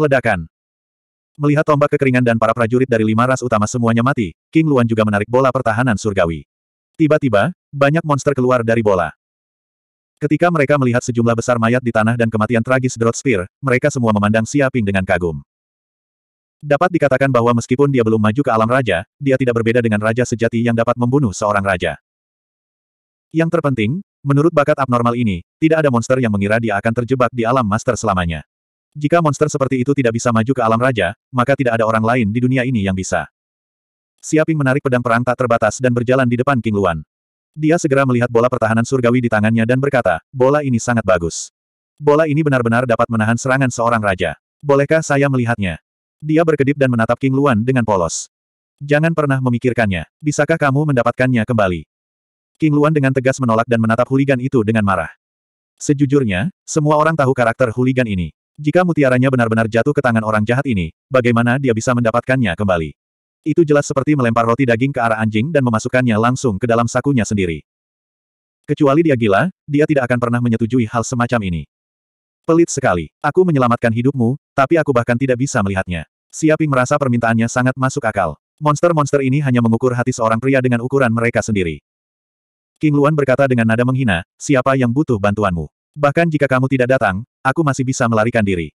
Ledakan. Melihat tombak kekeringan dan para prajurit dari lima ras utama semuanya mati, King Luan juga menarik bola pertahanan surgawi. Tiba-tiba, banyak monster keluar dari bola. Ketika mereka melihat sejumlah besar mayat di tanah dan kematian tragis Drought Spear, mereka semua memandang Siaping dengan kagum. Dapat dikatakan bahwa meskipun dia belum maju ke alam raja, dia tidak berbeda dengan raja sejati yang dapat membunuh seorang raja. Yang terpenting, menurut bakat abnormal ini, tidak ada monster yang mengira dia akan terjebak di alam master selamanya. Jika monster seperti itu tidak bisa maju ke alam raja, maka tidak ada orang lain di dunia ini yang bisa. Siaping menarik pedang perang tak terbatas dan berjalan di depan King Luan. Dia segera melihat bola pertahanan surgawi di tangannya dan berkata, bola ini sangat bagus. Bola ini benar-benar dapat menahan serangan seorang raja. Bolehkah saya melihatnya? Dia berkedip dan menatap King Luan dengan polos. Jangan pernah memikirkannya. Bisakah kamu mendapatkannya kembali? King Luan dengan tegas menolak dan menatap huligan itu dengan marah. Sejujurnya, semua orang tahu karakter huligan ini. Jika mutiaranya benar-benar jatuh ke tangan orang jahat ini, bagaimana dia bisa mendapatkannya kembali? Itu jelas seperti melempar roti daging ke arah anjing dan memasukkannya langsung ke dalam sakunya sendiri. Kecuali dia gila, dia tidak akan pernah menyetujui hal semacam ini. Pelit sekali. Aku menyelamatkan hidupmu, tapi aku bahkan tidak bisa melihatnya. Siaping merasa permintaannya sangat masuk akal. Monster-monster ini hanya mengukur hati seorang pria dengan ukuran mereka sendiri. King Luan berkata dengan nada menghina, siapa yang butuh bantuanmu? Bahkan jika kamu tidak datang, aku masih bisa melarikan diri.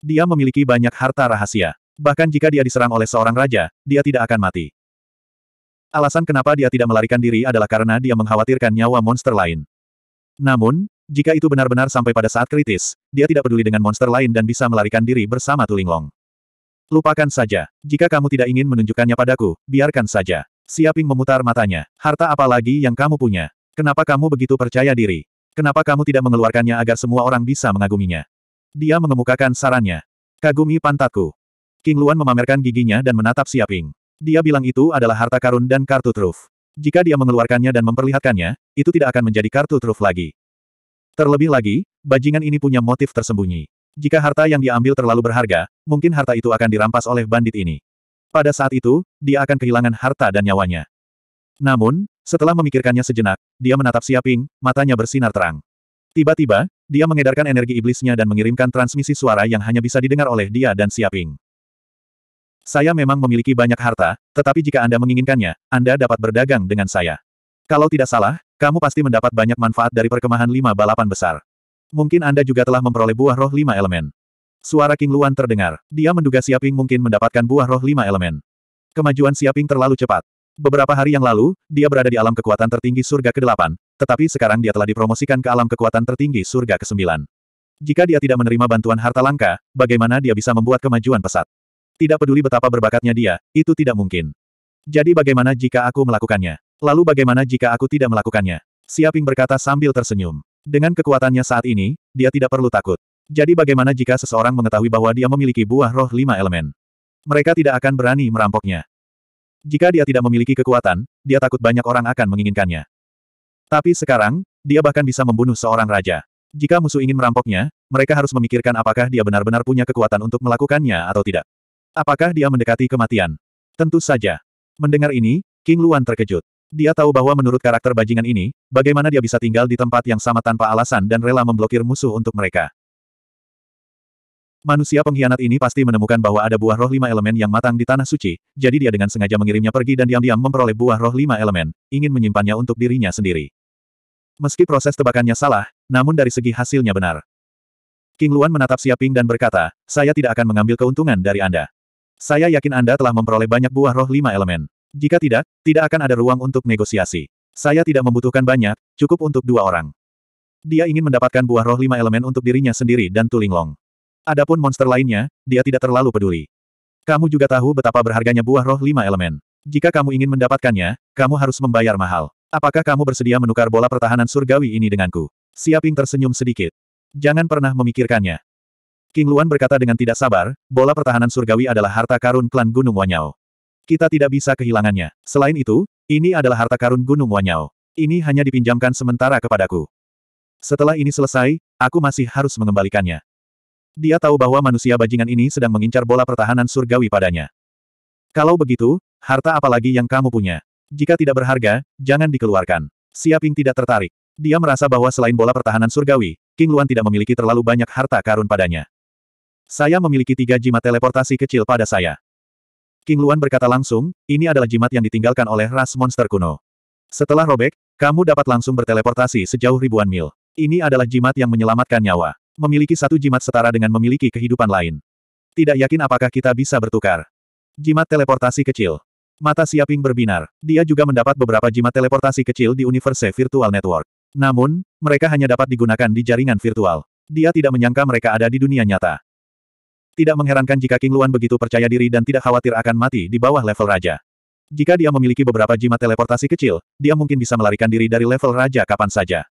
Dia memiliki banyak harta rahasia. Bahkan jika dia diserang oleh seorang raja, dia tidak akan mati. Alasan kenapa dia tidak melarikan diri adalah karena dia mengkhawatirkan nyawa monster lain. Namun, jika itu benar-benar sampai pada saat kritis, dia tidak peduli dengan monster lain dan bisa melarikan diri bersama Tulinglong. Lupakan saja. Jika kamu tidak ingin menunjukkannya padaku, biarkan saja. Siaping memutar matanya. Harta apa lagi yang kamu punya? Kenapa kamu begitu percaya diri? Kenapa kamu tidak mengeluarkannya agar semua orang bisa mengaguminya? Dia mengemukakan sarannya. Kagumi pantatku. King Luan memamerkan giginya dan menatap Siaping. Dia bilang itu adalah harta karun dan kartu truf. Jika dia mengeluarkannya dan memperlihatkannya, itu tidak akan menjadi kartu truf lagi. Terlebih lagi, bajingan ini punya motif tersembunyi. Jika harta yang diambil terlalu berharga, mungkin harta itu akan dirampas oleh bandit ini. Pada saat itu, dia akan kehilangan harta dan nyawanya. Namun, setelah memikirkannya sejenak, dia menatap Siaping, matanya bersinar terang. Tiba-tiba, dia mengedarkan energi iblisnya dan mengirimkan transmisi suara yang hanya bisa didengar oleh dia dan Siaping. Saya memang memiliki banyak harta, tetapi jika Anda menginginkannya, Anda dapat berdagang dengan saya. Kalau tidak salah, kamu pasti mendapat banyak manfaat dari perkemahan lima balapan besar. Mungkin Anda juga telah memperoleh buah roh lima elemen. Suara King Luan terdengar. Dia menduga Siaping mungkin mendapatkan buah roh lima elemen. Kemajuan Siaping terlalu cepat. Beberapa hari yang lalu, dia berada di alam kekuatan tertinggi surga ke-8, tetapi sekarang dia telah dipromosikan ke alam kekuatan tertinggi surga ke-9. Jika dia tidak menerima bantuan harta langka, bagaimana dia bisa membuat kemajuan pesat? Tidak peduli betapa berbakatnya dia, itu tidak mungkin. Jadi bagaimana jika aku melakukannya? Lalu bagaimana jika aku tidak melakukannya? Siaping berkata sambil tersenyum. Dengan kekuatannya saat ini, dia tidak perlu takut. Jadi bagaimana jika seseorang mengetahui bahwa dia memiliki buah roh lima elemen? Mereka tidak akan berani merampoknya. Jika dia tidak memiliki kekuatan, dia takut banyak orang akan menginginkannya. Tapi sekarang, dia bahkan bisa membunuh seorang raja. Jika musuh ingin merampoknya, mereka harus memikirkan apakah dia benar-benar punya kekuatan untuk melakukannya atau tidak. Apakah dia mendekati kematian? Tentu saja. Mendengar ini, King Luan terkejut. Dia tahu bahwa menurut karakter bajingan ini, bagaimana dia bisa tinggal di tempat yang sama tanpa alasan dan rela memblokir musuh untuk mereka. Manusia pengkhianat ini pasti menemukan bahwa ada buah roh lima elemen yang matang di tanah suci, jadi dia dengan sengaja mengirimnya pergi dan diam-diam memperoleh buah roh lima elemen, ingin menyimpannya untuk dirinya sendiri. Meski proses tebakannya salah, namun dari segi hasilnya benar. King Luan menatap Siaping dan berkata, saya tidak akan mengambil keuntungan dari Anda. Saya yakin Anda telah memperoleh banyak buah roh lima elemen. Jika tidak, tidak akan ada ruang untuk negosiasi. Saya tidak membutuhkan banyak, cukup untuk dua orang. Dia ingin mendapatkan buah roh lima elemen untuk dirinya sendiri dan Tulinglong. Adapun monster lainnya, dia tidak terlalu peduli. Kamu juga tahu betapa berharganya buah roh lima elemen. Jika kamu ingin mendapatkannya, kamu harus membayar mahal. Apakah kamu bersedia menukar bola pertahanan surgawi ini denganku? Siaping tersenyum sedikit. Jangan pernah memikirkannya. King Luan berkata dengan tidak sabar, bola pertahanan surgawi adalah harta karun klan Gunung Wanyao. Kita tidak bisa kehilangannya. Selain itu, ini adalah harta karun Gunung Wanyao. Ini hanya dipinjamkan sementara kepadaku. Setelah ini selesai, aku masih harus mengembalikannya. Dia tahu bahwa manusia bajingan ini sedang mengincar bola pertahanan surgawi padanya. Kalau begitu, harta apa lagi yang kamu punya? Jika tidak berharga, jangan dikeluarkan. Siaping tidak tertarik. Dia merasa bahwa selain bola pertahanan surgawi, King Luan tidak memiliki terlalu banyak harta karun padanya. Saya memiliki tiga jimat teleportasi kecil pada saya. King Luan berkata langsung, ini adalah jimat yang ditinggalkan oleh ras monster kuno. Setelah robek, kamu dapat langsung berteleportasi sejauh ribuan mil. Ini adalah jimat yang menyelamatkan nyawa. Memiliki satu jimat setara dengan memiliki kehidupan lain. Tidak yakin apakah kita bisa bertukar. Jimat teleportasi kecil. Mata Siaping berbinar. Dia juga mendapat beberapa jimat teleportasi kecil di Universe Virtual Network. Namun, mereka hanya dapat digunakan di jaringan virtual. Dia tidak menyangka mereka ada di dunia nyata. Tidak mengherankan jika King Luan begitu percaya diri dan tidak khawatir akan mati di bawah level raja. Jika dia memiliki beberapa jimat teleportasi kecil, dia mungkin bisa melarikan diri dari level raja kapan saja.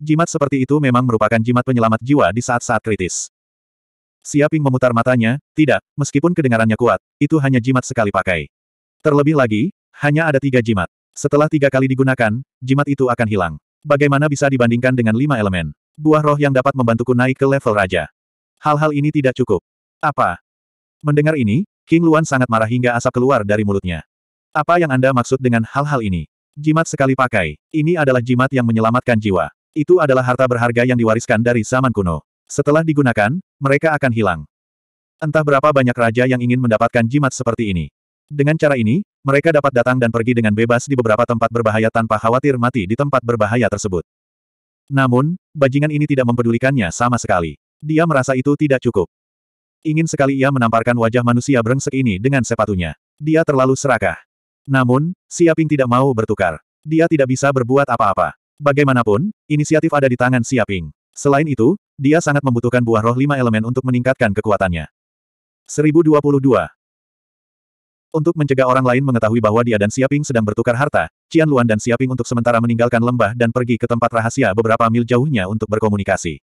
Jimat seperti itu memang merupakan jimat penyelamat jiwa di saat-saat kritis. Siaping memutar matanya, tidak, meskipun kedengarannya kuat, itu hanya jimat sekali pakai. Terlebih lagi, hanya ada tiga jimat. Setelah tiga kali digunakan, jimat itu akan hilang. Bagaimana bisa dibandingkan dengan lima elemen? Buah roh yang dapat membantuku naik ke level raja. Hal-hal ini tidak cukup. Apa? Mendengar ini, King Luan sangat marah hingga asap keluar dari mulutnya. Apa yang Anda maksud dengan hal-hal ini? Jimat sekali pakai. Ini adalah jimat yang menyelamatkan jiwa. Itu adalah harta berharga yang diwariskan dari zaman kuno. Setelah digunakan, mereka akan hilang. Entah berapa banyak raja yang ingin mendapatkan jimat seperti ini. Dengan cara ini, mereka dapat datang dan pergi dengan bebas di beberapa tempat berbahaya tanpa khawatir mati di tempat berbahaya tersebut. Namun, bajingan ini tidak mempedulikannya sama sekali. Dia merasa itu tidak cukup. Ingin sekali ia menamparkan wajah manusia brengsek ini dengan sepatunya. Dia terlalu serakah. Namun, Siaping tidak mau bertukar. Dia tidak bisa berbuat apa-apa. Bagaimanapun, inisiatif ada di tangan Siaping. Selain itu, dia sangat membutuhkan buah roh lima elemen untuk meningkatkan kekuatannya. 1022 Untuk mencegah orang lain mengetahui bahwa dia dan Siaping sedang bertukar harta, Cian Luan dan Siaping untuk sementara meninggalkan lembah dan pergi ke tempat rahasia beberapa mil jauhnya untuk berkomunikasi.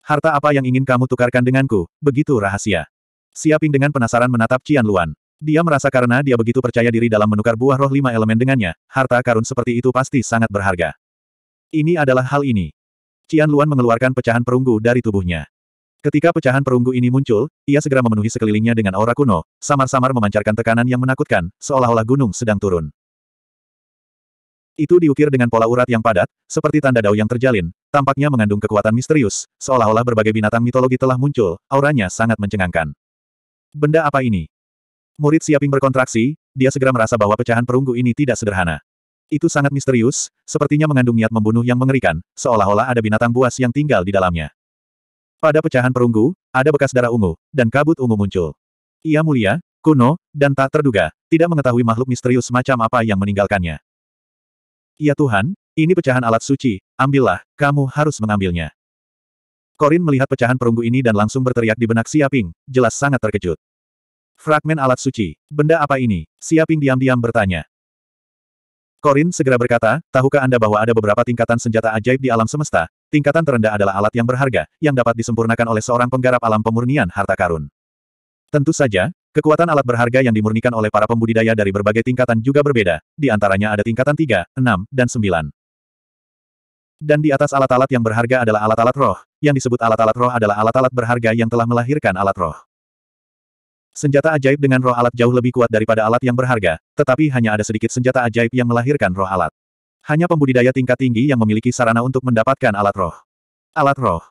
Harta apa yang ingin kamu tukarkan denganku, begitu rahasia. Siaping dengan penasaran menatap Cian Luan. Dia merasa karena dia begitu percaya diri dalam menukar buah roh lima elemen dengannya, harta karun seperti itu pasti sangat berharga. Ini adalah hal ini. Cian Luan mengeluarkan pecahan perunggu dari tubuhnya. Ketika pecahan perunggu ini muncul, ia segera memenuhi sekelilingnya dengan aura kuno, samar-samar memancarkan tekanan yang menakutkan, seolah-olah gunung sedang turun. Itu diukir dengan pola urat yang padat, seperti tanda dao yang terjalin, tampaknya mengandung kekuatan misterius, seolah-olah berbagai binatang mitologi telah muncul, auranya sangat mencengangkan. Benda apa ini? Murid Siaping berkontraksi, dia segera merasa bahwa pecahan perunggu ini tidak sederhana. Itu sangat misterius, sepertinya mengandung niat membunuh yang mengerikan, seolah-olah ada binatang buas yang tinggal di dalamnya. Pada pecahan perunggu, ada bekas darah ungu, dan kabut ungu muncul. Ia mulia, kuno, dan tak terduga, tidak mengetahui makhluk misterius macam apa yang meninggalkannya. Ya Tuhan, ini pecahan alat suci, ambillah, kamu harus mengambilnya. Korin melihat pecahan perunggu ini dan langsung berteriak di benak Siaping, jelas sangat terkejut. Fragmen alat suci, benda apa ini? Siaping diam-diam bertanya. Korin segera berkata, tahukah Anda bahwa ada beberapa tingkatan senjata ajaib di alam semesta? Tingkatan terendah adalah alat yang berharga, yang dapat disempurnakan oleh seorang penggarap alam pemurnian harta karun. Tentu saja, Kekuatan alat berharga yang dimurnikan oleh para pembudidaya dari berbagai tingkatan juga berbeda, di antaranya ada tingkatan 3, 6, dan 9. Dan di atas alat-alat yang berharga adalah alat-alat roh, yang disebut alat-alat roh adalah alat-alat berharga yang telah melahirkan alat roh. Senjata ajaib dengan roh alat jauh lebih kuat daripada alat yang berharga, tetapi hanya ada sedikit senjata ajaib yang melahirkan roh alat. Hanya pembudidaya tingkat tinggi yang memiliki sarana untuk mendapatkan alat roh. Alat roh.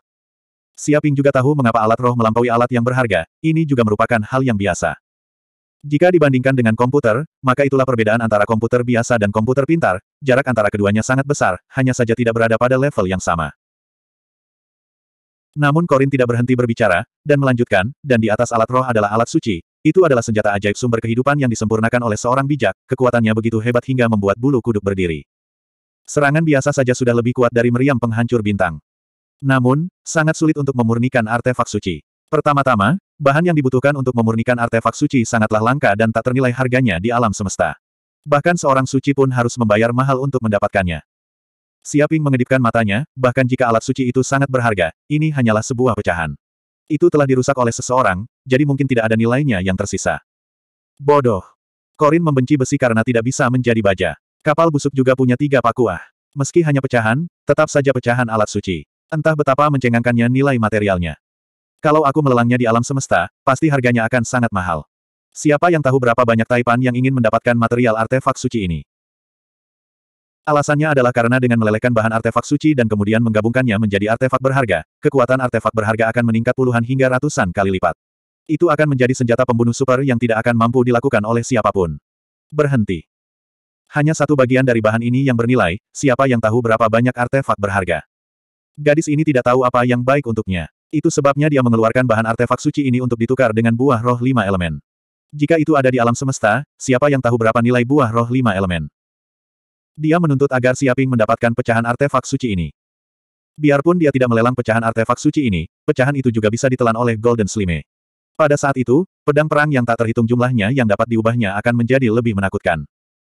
Siaping juga tahu mengapa alat roh melampaui alat yang berharga, ini juga merupakan hal yang biasa. Jika dibandingkan dengan komputer, maka itulah perbedaan antara komputer biasa dan komputer pintar, jarak antara keduanya sangat besar, hanya saja tidak berada pada level yang sama. Namun Korin tidak berhenti berbicara, dan melanjutkan, dan di atas alat roh adalah alat suci, itu adalah senjata ajaib sumber kehidupan yang disempurnakan oleh seorang bijak, kekuatannya begitu hebat hingga membuat bulu kuduk berdiri. Serangan biasa saja sudah lebih kuat dari meriam penghancur bintang. Namun, sangat sulit untuk memurnikan artefak suci. Pertama-tama, bahan yang dibutuhkan untuk memurnikan artefak suci sangatlah langka dan tak ternilai harganya di alam semesta. Bahkan seorang suci pun harus membayar mahal untuk mendapatkannya. Siaping mengedipkan matanya, bahkan jika alat suci itu sangat berharga, ini hanyalah sebuah pecahan. Itu telah dirusak oleh seseorang, jadi mungkin tidak ada nilainya yang tersisa. Bodoh. Korin membenci besi karena tidak bisa menjadi baja. Kapal busuk juga punya tiga pakuah. Meski hanya pecahan, tetap saja pecahan alat suci. Entah betapa mencengangkannya nilai materialnya. Kalau aku melelangnya di alam semesta, pasti harganya akan sangat mahal. Siapa yang tahu berapa banyak Taipan yang ingin mendapatkan material artefak suci ini? Alasannya adalah karena dengan melelehkan bahan artefak suci dan kemudian menggabungkannya menjadi artefak berharga, kekuatan artefak berharga akan meningkat puluhan hingga ratusan kali lipat. Itu akan menjadi senjata pembunuh super yang tidak akan mampu dilakukan oleh siapa pun. Berhenti. Hanya satu bagian dari bahan ini yang bernilai, siapa yang tahu berapa banyak artefak berharga. Gadis ini tidak tahu apa yang baik untuknya. Itu sebabnya dia mengeluarkan bahan artefak suci ini untuk ditukar dengan buah roh lima elemen. Jika itu ada di alam semesta, siapa yang tahu berapa nilai buah roh lima elemen? Dia menuntut agar Siaping mendapatkan pecahan artefak suci ini. Biarpun dia tidak melelang pecahan artefak suci ini, pecahan itu juga bisa ditelan oleh Golden Slime. Pada saat itu, pedang perang yang tak terhitung jumlahnya yang dapat diubahnya akan menjadi lebih menakutkan.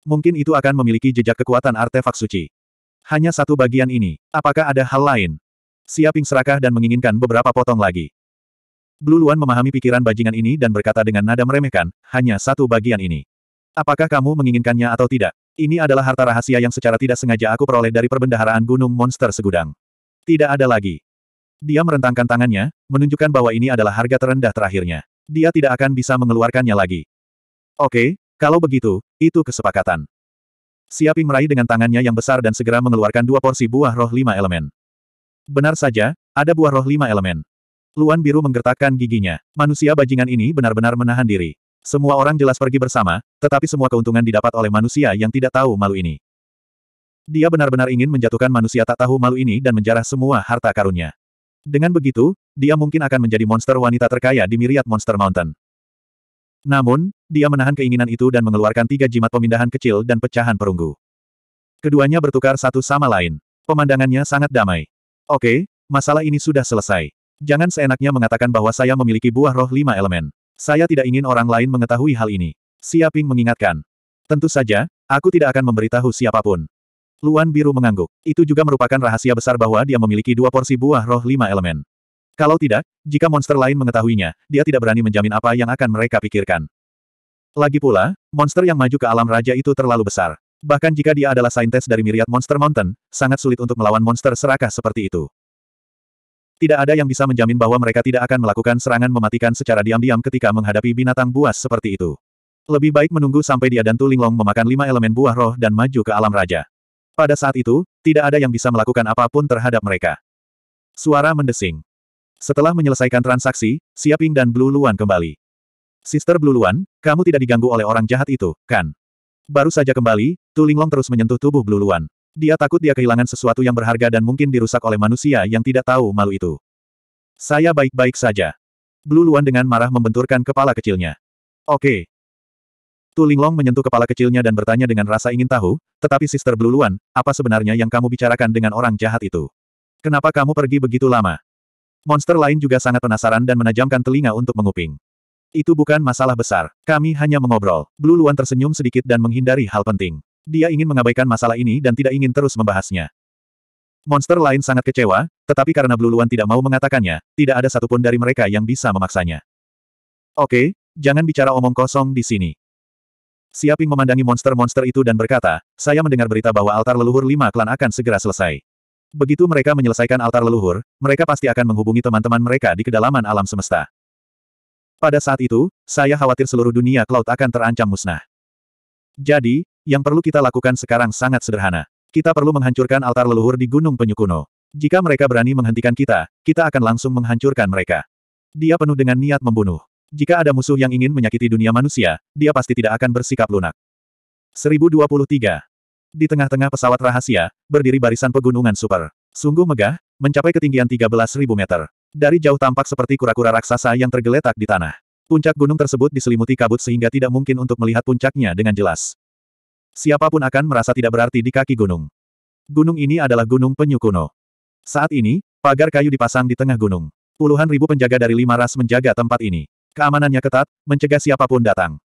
Mungkin itu akan memiliki jejak kekuatan artefak suci. Hanya satu bagian ini. Apakah ada hal lain? Siaping serakah dan menginginkan beberapa potong lagi. Blue Luan memahami pikiran bajingan ini dan berkata dengan nada meremehkan, hanya satu bagian ini. Apakah kamu menginginkannya atau tidak? Ini adalah harta rahasia yang secara tidak sengaja aku peroleh dari perbendaharaan Gunung Monster Segudang. Tidak ada lagi. Dia merentangkan tangannya, menunjukkan bahwa ini adalah harga terendah terakhirnya. Dia tidak akan bisa mengeluarkannya lagi. Oke, kalau begitu, itu kesepakatan. Siaping meraih dengan tangannya yang besar dan segera mengeluarkan dua porsi buah roh lima elemen. Benar saja, ada buah roh lima elemen. Luan biru menggertakkan giginya. Manusia bajingan ini benar-benar menahan diri. Semua orang jelas pergi bersama, tetapi semua keuntungan didapat oleh manusia yang tidak tahu malu ini. Dia benar-benar ingin menjatuhkan manusia tak tahu malu ini dan menjarah semua harta karunnya. Dengan begitu, dia mungkin akan menjadi monster wanita terkaya di Myriad Monster Mountain. Namun, dia menahan keinginan itu dan mengeluarkan tiga jimat pemindahan kecil dan pecahan perunggu. Keduanya bertukar satu sama lain. Pemandangannya sangat damai. Oke, masalah ini sudah selesai. Jangan seenaknya mengatakan bahwa saya memiliki buah roh lima elemen. Saya tidak ingin orang lain mengetahui hal ini. Siaping mengingatkan. Tentu saja, aku tidak akan memberitahu siapa pun. Luan Biru mengangguk. Itu juga merupakan rahasia besar bahwa dia memiliki dua porsi buah roh lima elemen. Kalau tidak, jika monster lain mengetahuinya, dia tidak berani menjamin apa yang akan mereka pikirkan. Lagi pula, monster yang maju ke alam raja itu terlalu besar. Bahkan jika dia adalah saintes dari Myriad Monster Mountain, sangat sulit untuk melawan monster serakah seperti itu. Tidak ada yang bisa menjamin bahwa mereka tidak akan melakukan serangan mematikan secara diam-diam ketika menghadapi binatang buas seperti itu. Lebih baik menunggu sampai dia dan Tulinglong memakan lima elemen buah roh dan maju ke alam raja. Pada saat itu, tidak ada yang bisa melakukan apa pun terhadap mereka. Suara mendesing. Setelah menyelesaikan transaksi, Siaping dan Blue Luan kembali. Sister Blue Luan, kamu tidak diganggu oleh orang jahat itu, kan? Baru saja kembali, Tulinglong terus menyentuh tubuh Blue Luan. Dia takut dia kehilangan sesuatu yang berharga dan mungkin dirusak oleh manusia yang tidak tahu malu itu. Saya baik-baik saja. Blue Luan dengan marah membenturkan kepala kecilnya. Oke. Tu Linglong menyentuh kepala kecilnya dan bertanya dengan rasa ingin tahu, tetapi Sister Blue Luan, apa sebenarnya yang kamu bicarakan dengan orang jahat itu? Kenapa kamu pergi begitu lama? Monster lain juga sangat penasaran dan menajamkan telinga untuk menguping. Itu bukan masalah besar. Kami hanya mengobrol. Blue Luan tersenyum sedikit dan menghindari hal penting. Dia ingin mengabaikan masalah ini dan tidak ingin terus membahasnya. Monster lain sangat kecewa, tetapi karena Blue Luan tidak mau mengatakannya, tidak ada satupun dari mereka yang bisa memaksanya. Oke, jangan bicara omong kosong di sini. Siaping memandangi monster-monster itu dan berkata, saya mendengar berita bahwa altar leluhur lima klan akan segera selesai. Begitu mereka menyelesaikan altar leluhur, mereka pasti akan menghubungi teman-teman mereka di kedalaman alam semesta. Pada saat itu, saya khawatir seluruh dunia Cloud akan terancam musnah. Jadi, yang perlu kita lakukan sekarang sangat sederhana. Kita perlu menghancurkan altar leluhur di Gunung Penyu Kuno. Jika mereka berani menghentikan kita, kita akan langsung menghancurkan mereka. Dia penuh dengan niat membunuh. Jika ada musuh yang ingin menyakiti dunia manusia, dia pasti tidak akan bersikap lunak. 1023. Di tengah-tengah pesawat rahasia, berdiri barisan pegunungan super. Sungguh megah, mencapai ketinggian 13.000 meter. Dari jauh tampak seperti kura-kura raksasa yang tergeletak di tanah. Puncak gunung tersebut diselimuti kabut sehingga tidak mungkin untuk melihat puncaknya dengan jelas. Siapa pun akan merasa tidak berarti di kaki gunung. Gunung ini adalah Gunung Penyu Kuno. Saat ini, pagar kayu dipasang di tengah gunung. Puluhan ribu penjaga dari lima ras menjaga tempat ini. Keamanannya ketat, mencegah siapa pun datang.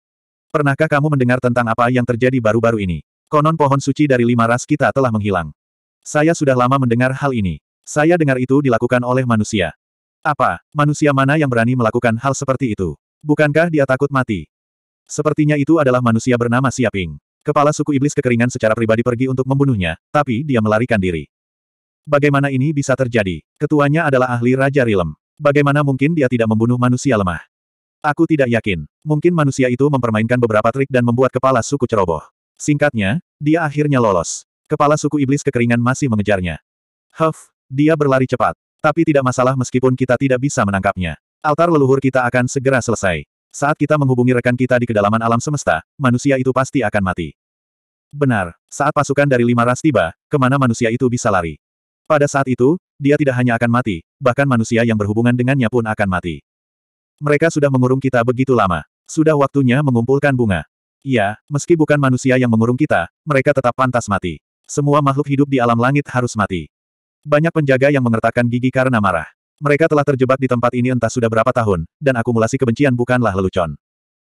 Pernahkah kamu mendengar tentang apa yang terjadi baru-baru ini? Konon pohon suci dari lima ras kita telah menghilang. Saya sudah lama mendengar hal ini. Saya dengar itu dilakukan oleh manusia. Apa, manusia mana yang berani melakukan hal seperti itu? Bukankah dia takut mati? Sepertinya itu adalah manusia bernama Siaping. Kepala suku iblis kekeringan secara pribadi pergi untuk membunuhnya, tapi dia melarikan diri. Bagaimana ini bisa terjadi? Ketuanya adalah ahli Raja Rilem. Bagaimana mungkin dia tidak membunuh manusia lemah? Aku tidak yakin. Mungkin manusia itu mempermainkan beberapa trik dan membuat kepala suku ceroboh. Singkatnya, dia akhirnya lolos. Kepala suku iblis kekeringan masih mengejarnya. Huff, dia berlari cepat. Tapi tidak masalah meskipun kita tidak bisa menangkapnya. Altar leluhur kita akan segera selesai. Saat kita menghubungi rekan kita di kedalaman alam semesta, manusia itu pasti akan mati. Benar, saat pasukan dari lima ras tiba, ke mana manusia itu bisa lari? Pada saat itu, dia tidak hanya akan mati, bahkan manusia yang berhubungan dengannya pun akan mati. Mereka sudah mengurung kita begitu lama. Sudah waktunya mengumpulkan bunga. Iya, meski bukan manusia yang mengurung kita, mereka tetap pantas mati. Semua makhluk hidup di alam langit harus mati. Banyak penjaga yang mengertakkan gigi karena marah. Mereka telah terjebak di tempat ini entah sudah berapa tahun, dan akumulasi kebencian bukanlah lelucon.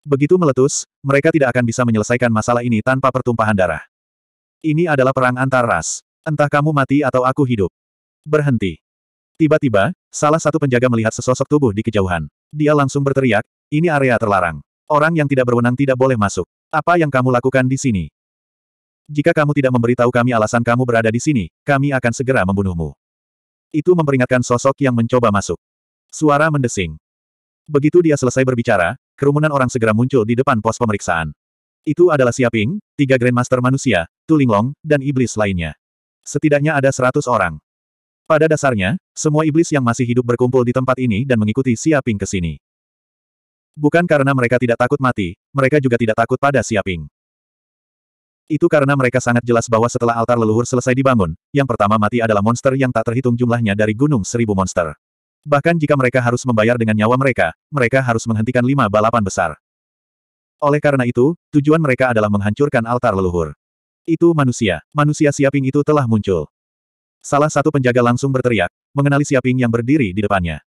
Begitu meletus, mereka tidak akan bisa menyelesaikan masalah ini tanpa pertumpahan darah. Ini adalah perang antar ras. Entah kamu mati atau aku hidup. Berhenti. Tiba-tiba, salah satu penjaga melihat sesosok tubuh di kejauhan. Dia langsung berteriak, ini area terlarang. Orang yang tidak berwenang tidak boleh masuk. Apa yang kamu lakukan di sini? Jika kamu tidak memberitahu kami alasan kamu berada di sini, kami akan segera membunuhmu. Itu memperingatkan sosok yang mencoba masuk. Suara mendesing. Begitu dia selesai berbicara, kerumunan orang segera muncul di depan pos pemeriksaan. Itu adalah Siaping, tiga Grandmaster manusia, Tulinglong, dan iblis lainnya. Setidaknya ada seratus orang. Pada dasarnya, semua iblis yang masih hidup berkumpul di tempat ini dan mengikuti Siaping ke sini. Bukan karena mereka tidak takut mati, mereka juga tidak takut pada Siaping. Itu karena mereka sangat jelas bahwa setelah altar leluhur selesai dibangun, yang pertama mati adalah monster yang tak terhitung jumlahnya dari gunung seribu monster. Bahkan jika mereka harus membayar dengan nyawa mereka, mereka harus menghentikan lima balapan besar. Oleh karena itu, tujuan mereka adalah menghancurkan altar leluhur. Itu manusia. Manusia Siaping itu telah muncul. Salah satu penjaga langsung berteriak, mengenali Siaping yang berdiri di depannya.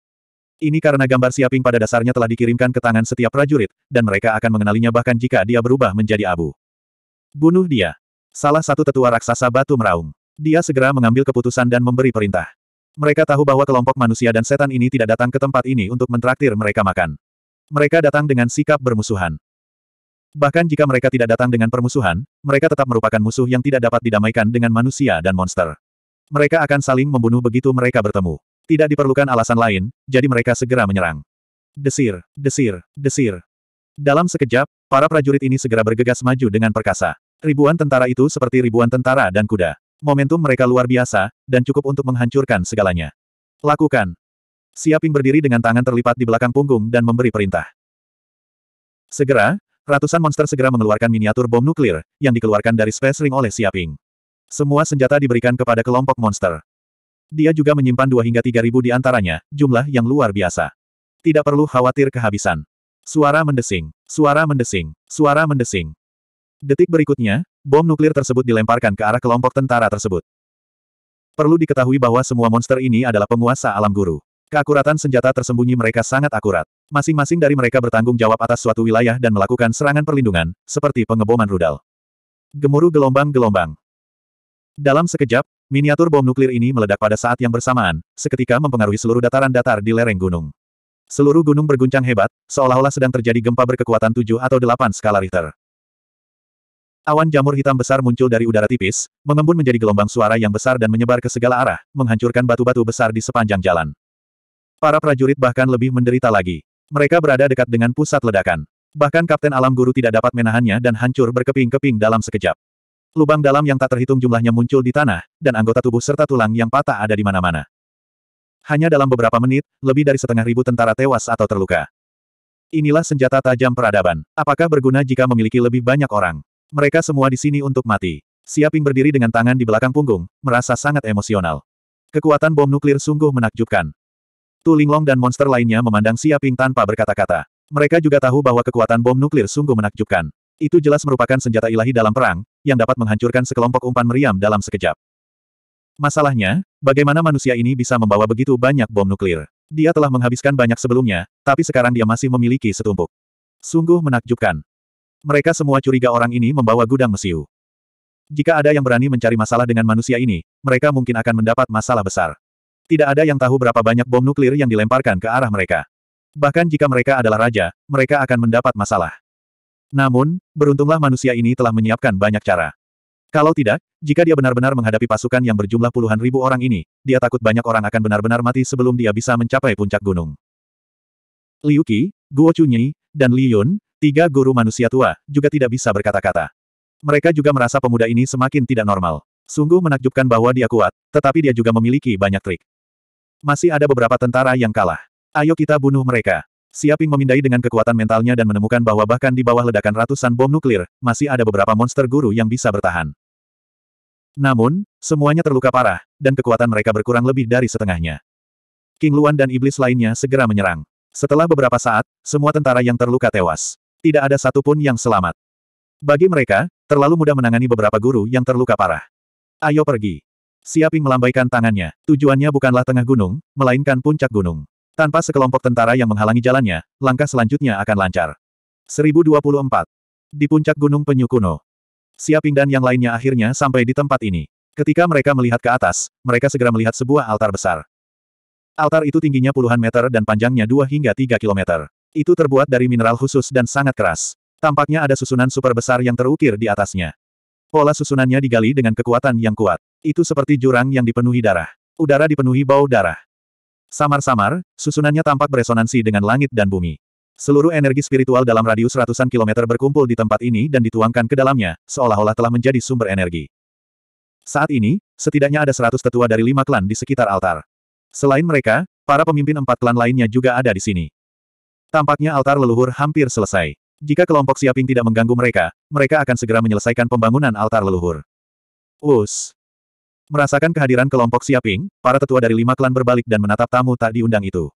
Ini karena gambar Siaping pada dasarnya telah dikirimkan ke tangan setiap prajurit, dan mereka akan mengenalinya bahkan jika dia berubah menjadi abu. Bunuh dia. Salah satu tetua raksasa batu meraung. Dia segera mengambil keputusan dan memberi perintah. Mereka tahu bahwa kelompok manusia dan setan ini tidak datang ke tempat ini untuk mentraktir mereka makan. Mereka datang dengan sikap bermusuhan. Bahkan jika mereka tidak datang dengan permusuhan, mereka tetap merupakan musuh yang tidak dapat didamaikan dengan manusia dan monster. Mereka akan saling membunuh begitu mereka bertemu. Tidak diperlukan alasan lain, jadi mereka segera menyerang. Desir, desir, desir. Dalam sekejap, para prajurit ini segera bergegas maju dengan perkasa. Ribuan tentara itu seperti ribuan tentara dan kuda. Momentum mereka luar biasa, dan cukup untuk menghancurkan segalanya. Lakukan. Siaping berdiri dengan tangan terlipat di belakang punggung dan memberi perintah. Segera, ratusan monster segera mengeluarkan miniatur bom nuklir, yang dikeluarkan dari Space Ring oleh Siaping. Semua senjata diberikan kepada kelompok monster. Dia juga menyimpan dua hingga tiga ribu di antaranya, jumlah yang luar biasa. Tidak perlu khawatir kehabisan. Suara mendesing, suara mendesing, suara mendesing. Detik berikutnya, bom nuklir tersebut dilemparkan ke arah kelompok tentara tersebut. Perlu diketahui bahwa semua monster ini adalah penguasa alam guru. Keakuratan senjata tersembunyi mereka sangat akurat. Masing-masing dari mereka bertanggung jawab atas suatu wilayah dan melakukan serangan perlindungan, seperti pengeboman rudal. Gemuruh gelombang-gelombang. Dalam sekejap, miniatur bom nuklir ini meledak pada saat yang bersamaan, seketika mempengaruhi seluruh dataran datar di lereng gunung. Seluruh gunung berguncang hebat, seolah-olah sedang terjadi gempa berkekuatan 7 atau 8 skala Richter. Awan jamur hitam besar muncul dari udara tipis, mengembun menjadi gelombang suara yang besar dan menyebar ke segala arah, menghancurkan batu-batu besar di sepanjang jalan. Para prajurit bahkan lebih menderita lagi. Mereka berada dekat dengan pusat ledakan. Bahkan Kapten Alam Guru tidak dapat menahannya dan hancur berkeping-keping dalam sekejap. Lubang dalam yang tak terhitung jumlahnya muncul di tanah, dan anggota tubuh serta tulang yang patah ada di mana-mana. Hanya dalam beberapa menit, lebih dari setengah ribu tentara tewas atau terluka. Inilah senjata tajam peradaban. Apakah berguna jika memiliki lebih banyak orang? Mereka semua di sini untuk mati. Siaping berdiri dengan tangan di belakang punggung, merasa sangat emosional. Kekuatan bom nuklir sungguh menakjubkan. Tu Linglong dan monster lainnya memandang Siaping tanpa berkata-kata. Mereka juga tahu bahwa kekuatan bom nuklir sungguh menakjubkan. Itu jelas merupakan senjata ilahi dalam perang, yang dapat menghancurkan sekelompok umpan meriam dalam sekejap. Masalahnya, bagaimana manusia ini bisa membawa begitu banyak bom nuklir? Dia telah menghabiskan banyak sebelumnya, tapi sekarang dia masih memiliki setumpuk. Sungguh menakjubkan. Mereka semua curiga orang ini membawa gudang mesiu. Jika ada yang berani mencari masalah dengan manusia ini, mereka mungkin akan mendapat masalah besar. Tidak ada yang tahu berapa banyak bom nuklir yang dilemparkan ke arah mereka. Bahkan jika mereka adalah raja, mereka akan mendapat masalah. Namun, beruntunglah manusia ini telah menyiapkan banyak cara. Kalau tidak, jika dia benar-benar menghadapi pasukan yang berjumlah puluhan ribu orang ini, dia takut banyak orang akan benar-benar mati sebelum dia bisa mencapai puncak gunung. Liu Qi, Guo Chunyi, dan Li Yun, tiga guru manusia tua, juga tidak bisa berkata-kata. Mereka juga merasa pemuda ini semakin tidak normal. Sungguh menakjubkan bahwa dia kuat, tetapi dia juga memiliki banyak trik. Masih ada beberapa tentara yang kalah. Ayo kita bunuh mereka. Siaping memindai dengan kekuatan mentalnya dan menemukan bahwa bahkan di bawah ledakan ratusan bom nuklir, masih ada beberapa monster guru yang bisa bertahan. Namun, semuanya terluka parah, dan kekuatan mereka berkurang lebih dari setengahnya. King Luan dan iblis lainnya segera menyerang. Setelah beberapa saat, semua tentara yang terluka tewas. Tidak ada satupun yang selamat. Bagi mereka, terlalu mudah menangani beberapa guru yang terluka parah. Ayo pergi. Siaping melambaikan tangannya. Tujuannya bukanlah tengah gunung, melainkan puncak gunung. Tanpa sekelompok tentara yang menghalangi jalannya, langkah selanjutnya akan lancar. 1024. Di puncak gunung penyu kuno. Siaping dan yang lainnya akhirnya sampai di tempat ini. Ketika mereka melihat ke atas, mereka segera melihat sebuah altar besar. Altar itu tingginya puluhan meter dan panjangnya 2 hingga 3 kilometer. Itu terbuat dari mineral khusus dan sangat keras. Tampaknya ada susunan super besar yang terukir di atasnya. Pola susunannya digali dengan kekuatan yang kuat. Itu seperti jurang yang dipenuhi darah. Udara dipenuhi bau darah. Samar-samar, susunannya tampak beresonansi dengan langit dan bumi. Seluruh energi spiritual dalam radius ratusan kilometer berkumpul di tempat ini dan dituangkan ke dalamnya, seolah-olah telah menjadi sumber energi. Saat ini, setidaknya ada seratus tetua dari lima klan di sekitar altar. Selain mereka, para pemimpin empat klan lainnya juga ada di sini. Tampaknya altar leluhur hampir selesai. Jika kelompok Siaping tidak mengganggu mereka, mereka akan segera menyelesaikan pembangunan altar leluhur. Us. Merasakan kehadiran kelompok Siaping, para tetua dari lima klan berbalik dan menatap tamu tak diundang itu.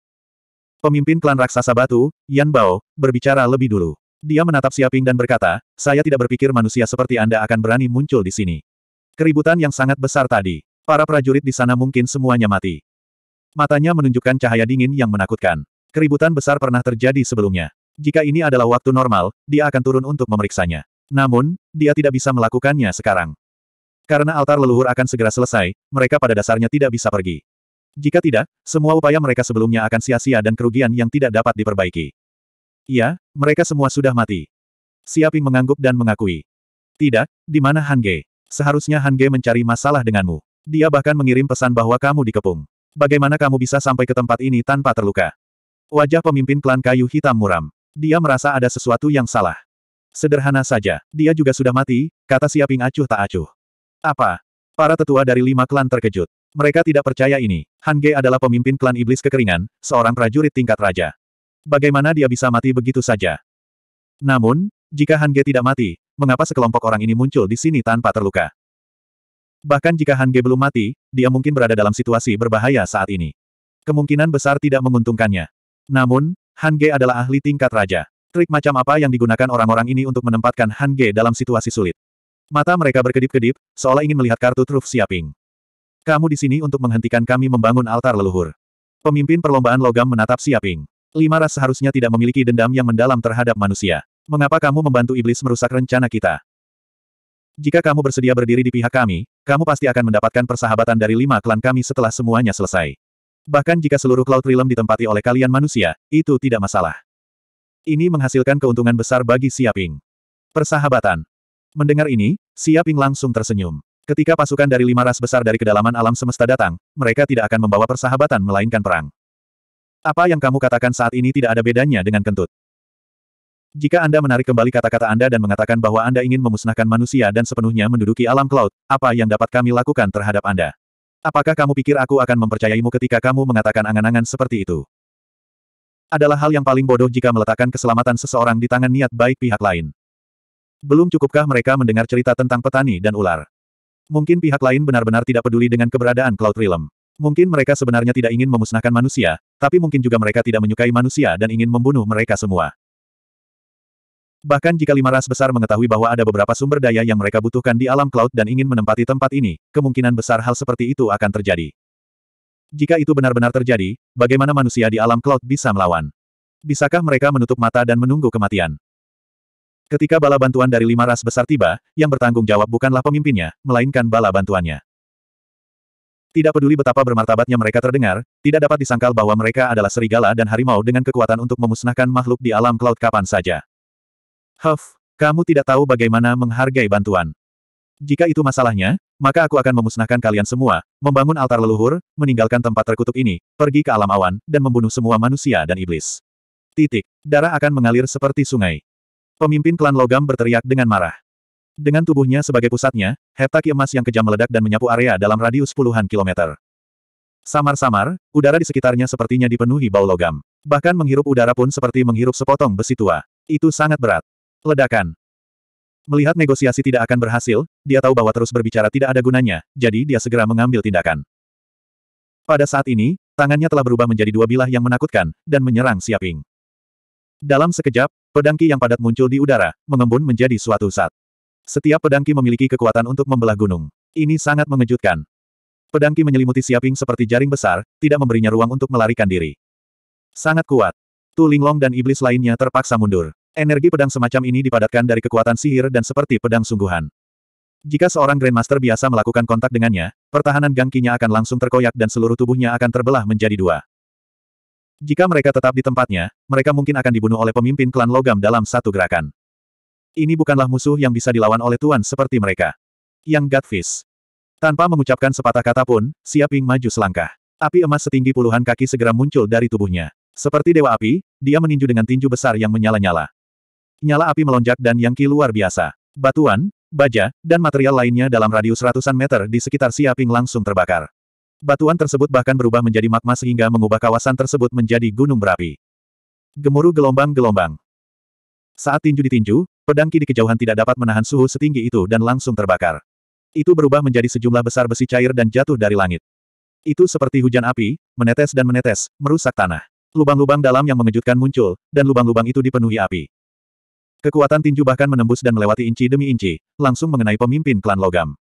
Pemimpin klan raksasa batu, Yan Bao, berbicara lebih dulu. Dia menatap Siaping dan berkata, saya tidak berpikir manusia seperti Anda akan berani muncul di sini. Keributan yang sangat besar tadi. Para prajurit di sana mungkin semuanya mati. Matanya menunjukkan cahaya dingin yang menakutkan. Keributan besar pernah terjadi sebelumnya. Jika ini adalah waktu normal, dia akan turun untuk memeriksanya. Namun, dia tidak bisa melakukannya sekarang. Karena altar leluhur akan segera selesai, mereka pada dasarnya tidak bisa pergi. Jika tidak, semua upaya mereka sebelumnya akan sia-sia dan kerugian yang tidak dapat diperbaiki. Iya, mereka semua sudah mati. Siaping mengangguk dan mengakui. Tidak, di mana Han Ge? Seharusnya Han Ge mencari masalah denganmu. Dia bahkan mengirim pesan bahwa kamu dikepung. Bagaimana kamu bisa sampai ke tempat ini tanpa terluka? Wajah pemimpin klan kayu hitam muram. Dia merasa ada sesuatu yang salah. Sederhana saja, dia juga sudah mati, kata Siaping acuh tak acuh. Apa? Para tetua dari lima klan terkejut. Mereka tidak percaya ini. Han Ge adalah pemimpin klan iblis kekeringan, seorang prajurit tingkat raja. Bagaimana dia bisa mati begitu saja? Namun, jika Han Ge tidak mati, mengapa sekelompok orang ini muncul di sini tanpa terluka? Bahkan jika Han Ge belum mati, dia mungkin berada dalam situasi berbahaya saat ini. Kemungkinan besar tidak menguntungkannya. Namun, Han Ge adalah ahli tingkat raja. Trik macam apa yang digunakan orang-orang ini untuk menempatkan Han Ge dalam situasi sulit? Mata mereka berkedip-kedip, seolah ingin melihat kartu truf Siaping. Kamu di sini untuk menghentikan kami membangun altar leluhur. Pemimpin perlombaan logam menatap Siaping. Lima ras seharusnya tidak memiliki dendam yang mendalam terhadap manusia. Mengapa kamu membantu iblis merusak rencana kita? Jika kamu bersedia berdiri di pihak kami, kamu pasti akan mendapatkan persahabatan dari lima klan kami setelah semuanya selesai. Bahkan jika seluruh Cloud Realm ditempati oleh kalian manusia, itu tidak masalah. Ini menghasilkan keuntungan besar bagi Siaping. Persahabatan. Mendengar ini, Siaping langsung tersenyum. Ketika pasukan dari lima ras besar dari kedalaman alam semesta datang, mereka tidak akan membawa persahabatan melainkan perang. Apa yang kamu katakan saat ini tidak ada bedanya dengan kentut. Jika Anda menarik kembali kata-kata Anda dan mengatakan bahwa Anda ingin memusnahkan manusia dan sepenuhnya menduduki alam cloud, apa yang dapat kami lakukan terhadap Anda? Apakah kamu pikir aku akan mempercayaimu ketika kamu mengatakan angan-angan seperti itu? Adalah hal yang paling bodoh jika meletakkan keselamatan seseorang di tangan niat baik pihak lain. Belum cukupkah mereka mendengar cerita tentang petani dan ular? Mungkin pihak lain benar-benar tidak peduli dengan keberadaan Cloud Realm. Mungkin mereka sebenarnya tidak ingin memusnahkan manusia, tapi mungkin juga mereka tidak menyukai manusia dan ingin membunuh mereka semua. Bahkan jika lima ras besar mengetahui bahwa ada beberapa sumber daya yang mereka butuhkan di alam cloud dan ingin menempati tempat ini, kemungkinan besar hal seperti itu akan terjadi. Jika itu benar-benar terjadi, bagaimana manusia di alam cloud bisa melawan? Bisakah mereka menutup mata dan menunggu kematian? Ketika bala bantuan dari lima ras besar tiba, yang bertanggung jawab bukanlah pemimpinnya, melainkan bala bantuannya. Tidak peduli betapa bermartabatnya mereka terdengar, tidak dapat disangkal bahwa mereka adalah serigala dan harimau dengan kekuatan untuk memusnahkan makhluk di alam cloud kapan saja. Huff, kamu tidak tahu bagaimana menghargai bantuan. Jika itu masalahnya, maka aku akan memusnahkan kalian semua, membangun altar leluhur, meninggalkan tempat terkutuk ini, pergi ke alam awan, dan membunuh semua manusia dan iblis. Titik. Darah akan mengalir seperti sungai. Pemimpin klan logam berteriak dengan marah. Dengan tubuhnya sebagai pusatnya, heptaki emas yang kejam meledak dan menyapu area dalam radius puluhan kilometer. Samar-samar, udara di sekitarnya sepertinya dipenuhi bau logam. Bahkan menghirup udara pun seperti menghirup sepotong besi tua. Itu sangat berat. Ledakan. Melihat negosiasi tidak akan berhasil, dia tahu bahwa terus berbicara tidak ada gunanya, jadi dia segera mengambil tindakan. Pada saat ini, tangannya telah berubah menjadi dua bilah yang menakutkan, dan menyerang Siaping. Dalam sekejap, pedang Ki yang padat muncul di udara, mengembun menjadi suatu saat. Setiap pedang Ki memiliki kekuatan untuk membelah gunung. Ini sangat mengejutkan. Pedang Ki menyelimuti Siaping seperti jaring besar, tidak memberinya ruang untuk melarikan diri. Sangat kuat. Tu Linglong dan iblis lainnya terpaksa mundur. Energi pedang semacam ini dipadatkan dari kekuatan sihir dan seperti pedang sungguhan. Jika seorang Grandmaster biasa melakukan kontak dengannya, pertahanan Gang Ki-nya akan langsung terkoyak dan seluruh tubuhnya akan terbelah menjadi dua. Jika mereka tetap di tempatnya, mereka mungkin akan dibunuh oleh pemimpin klan logam dalam satu gerakan. Ini bukanlah musuh yang bisa dilawan oleh tuan seperti mereka. Yang Godfish. Tanpa mengucapkan sepatah kata pun, Siaping maju selangkah. Api emas setinggi puluhan kaki segera muncul dari tubuhnya. Seperti dewa api, dia meninju dengan tinju besar yang menyala-nyala. Nyala api melonjak dan yang ki luar biasa. Batuan, baja, dan material lainnya dalam radius ratusan meter di sekitar Siaping langsung terbakar. Batuan tersebut bahkan berubah menjadi magma sehingga mengubah kawasan tersebut menjadi gunung berapi. Gemuruh gelombang-gelombang. Saat tinju ditinju, pedang Ki di kejauhan tidak dapat menahan suhu setinggi itu dan langsung terbakar. Itu berubah menjadi sejumlah besar besi cair dan jatuh dari langit. Itu seperti hujan api, menetes dan menetes, merusak tanah. Lubang-lubang dalam yang mengejutkan muncul, dan lubang-lubang itu dipenuhi api. Kekuatan tinju bahkan menembus dan melewati inci demi inci, langsung mengenai pemimpin klan logam.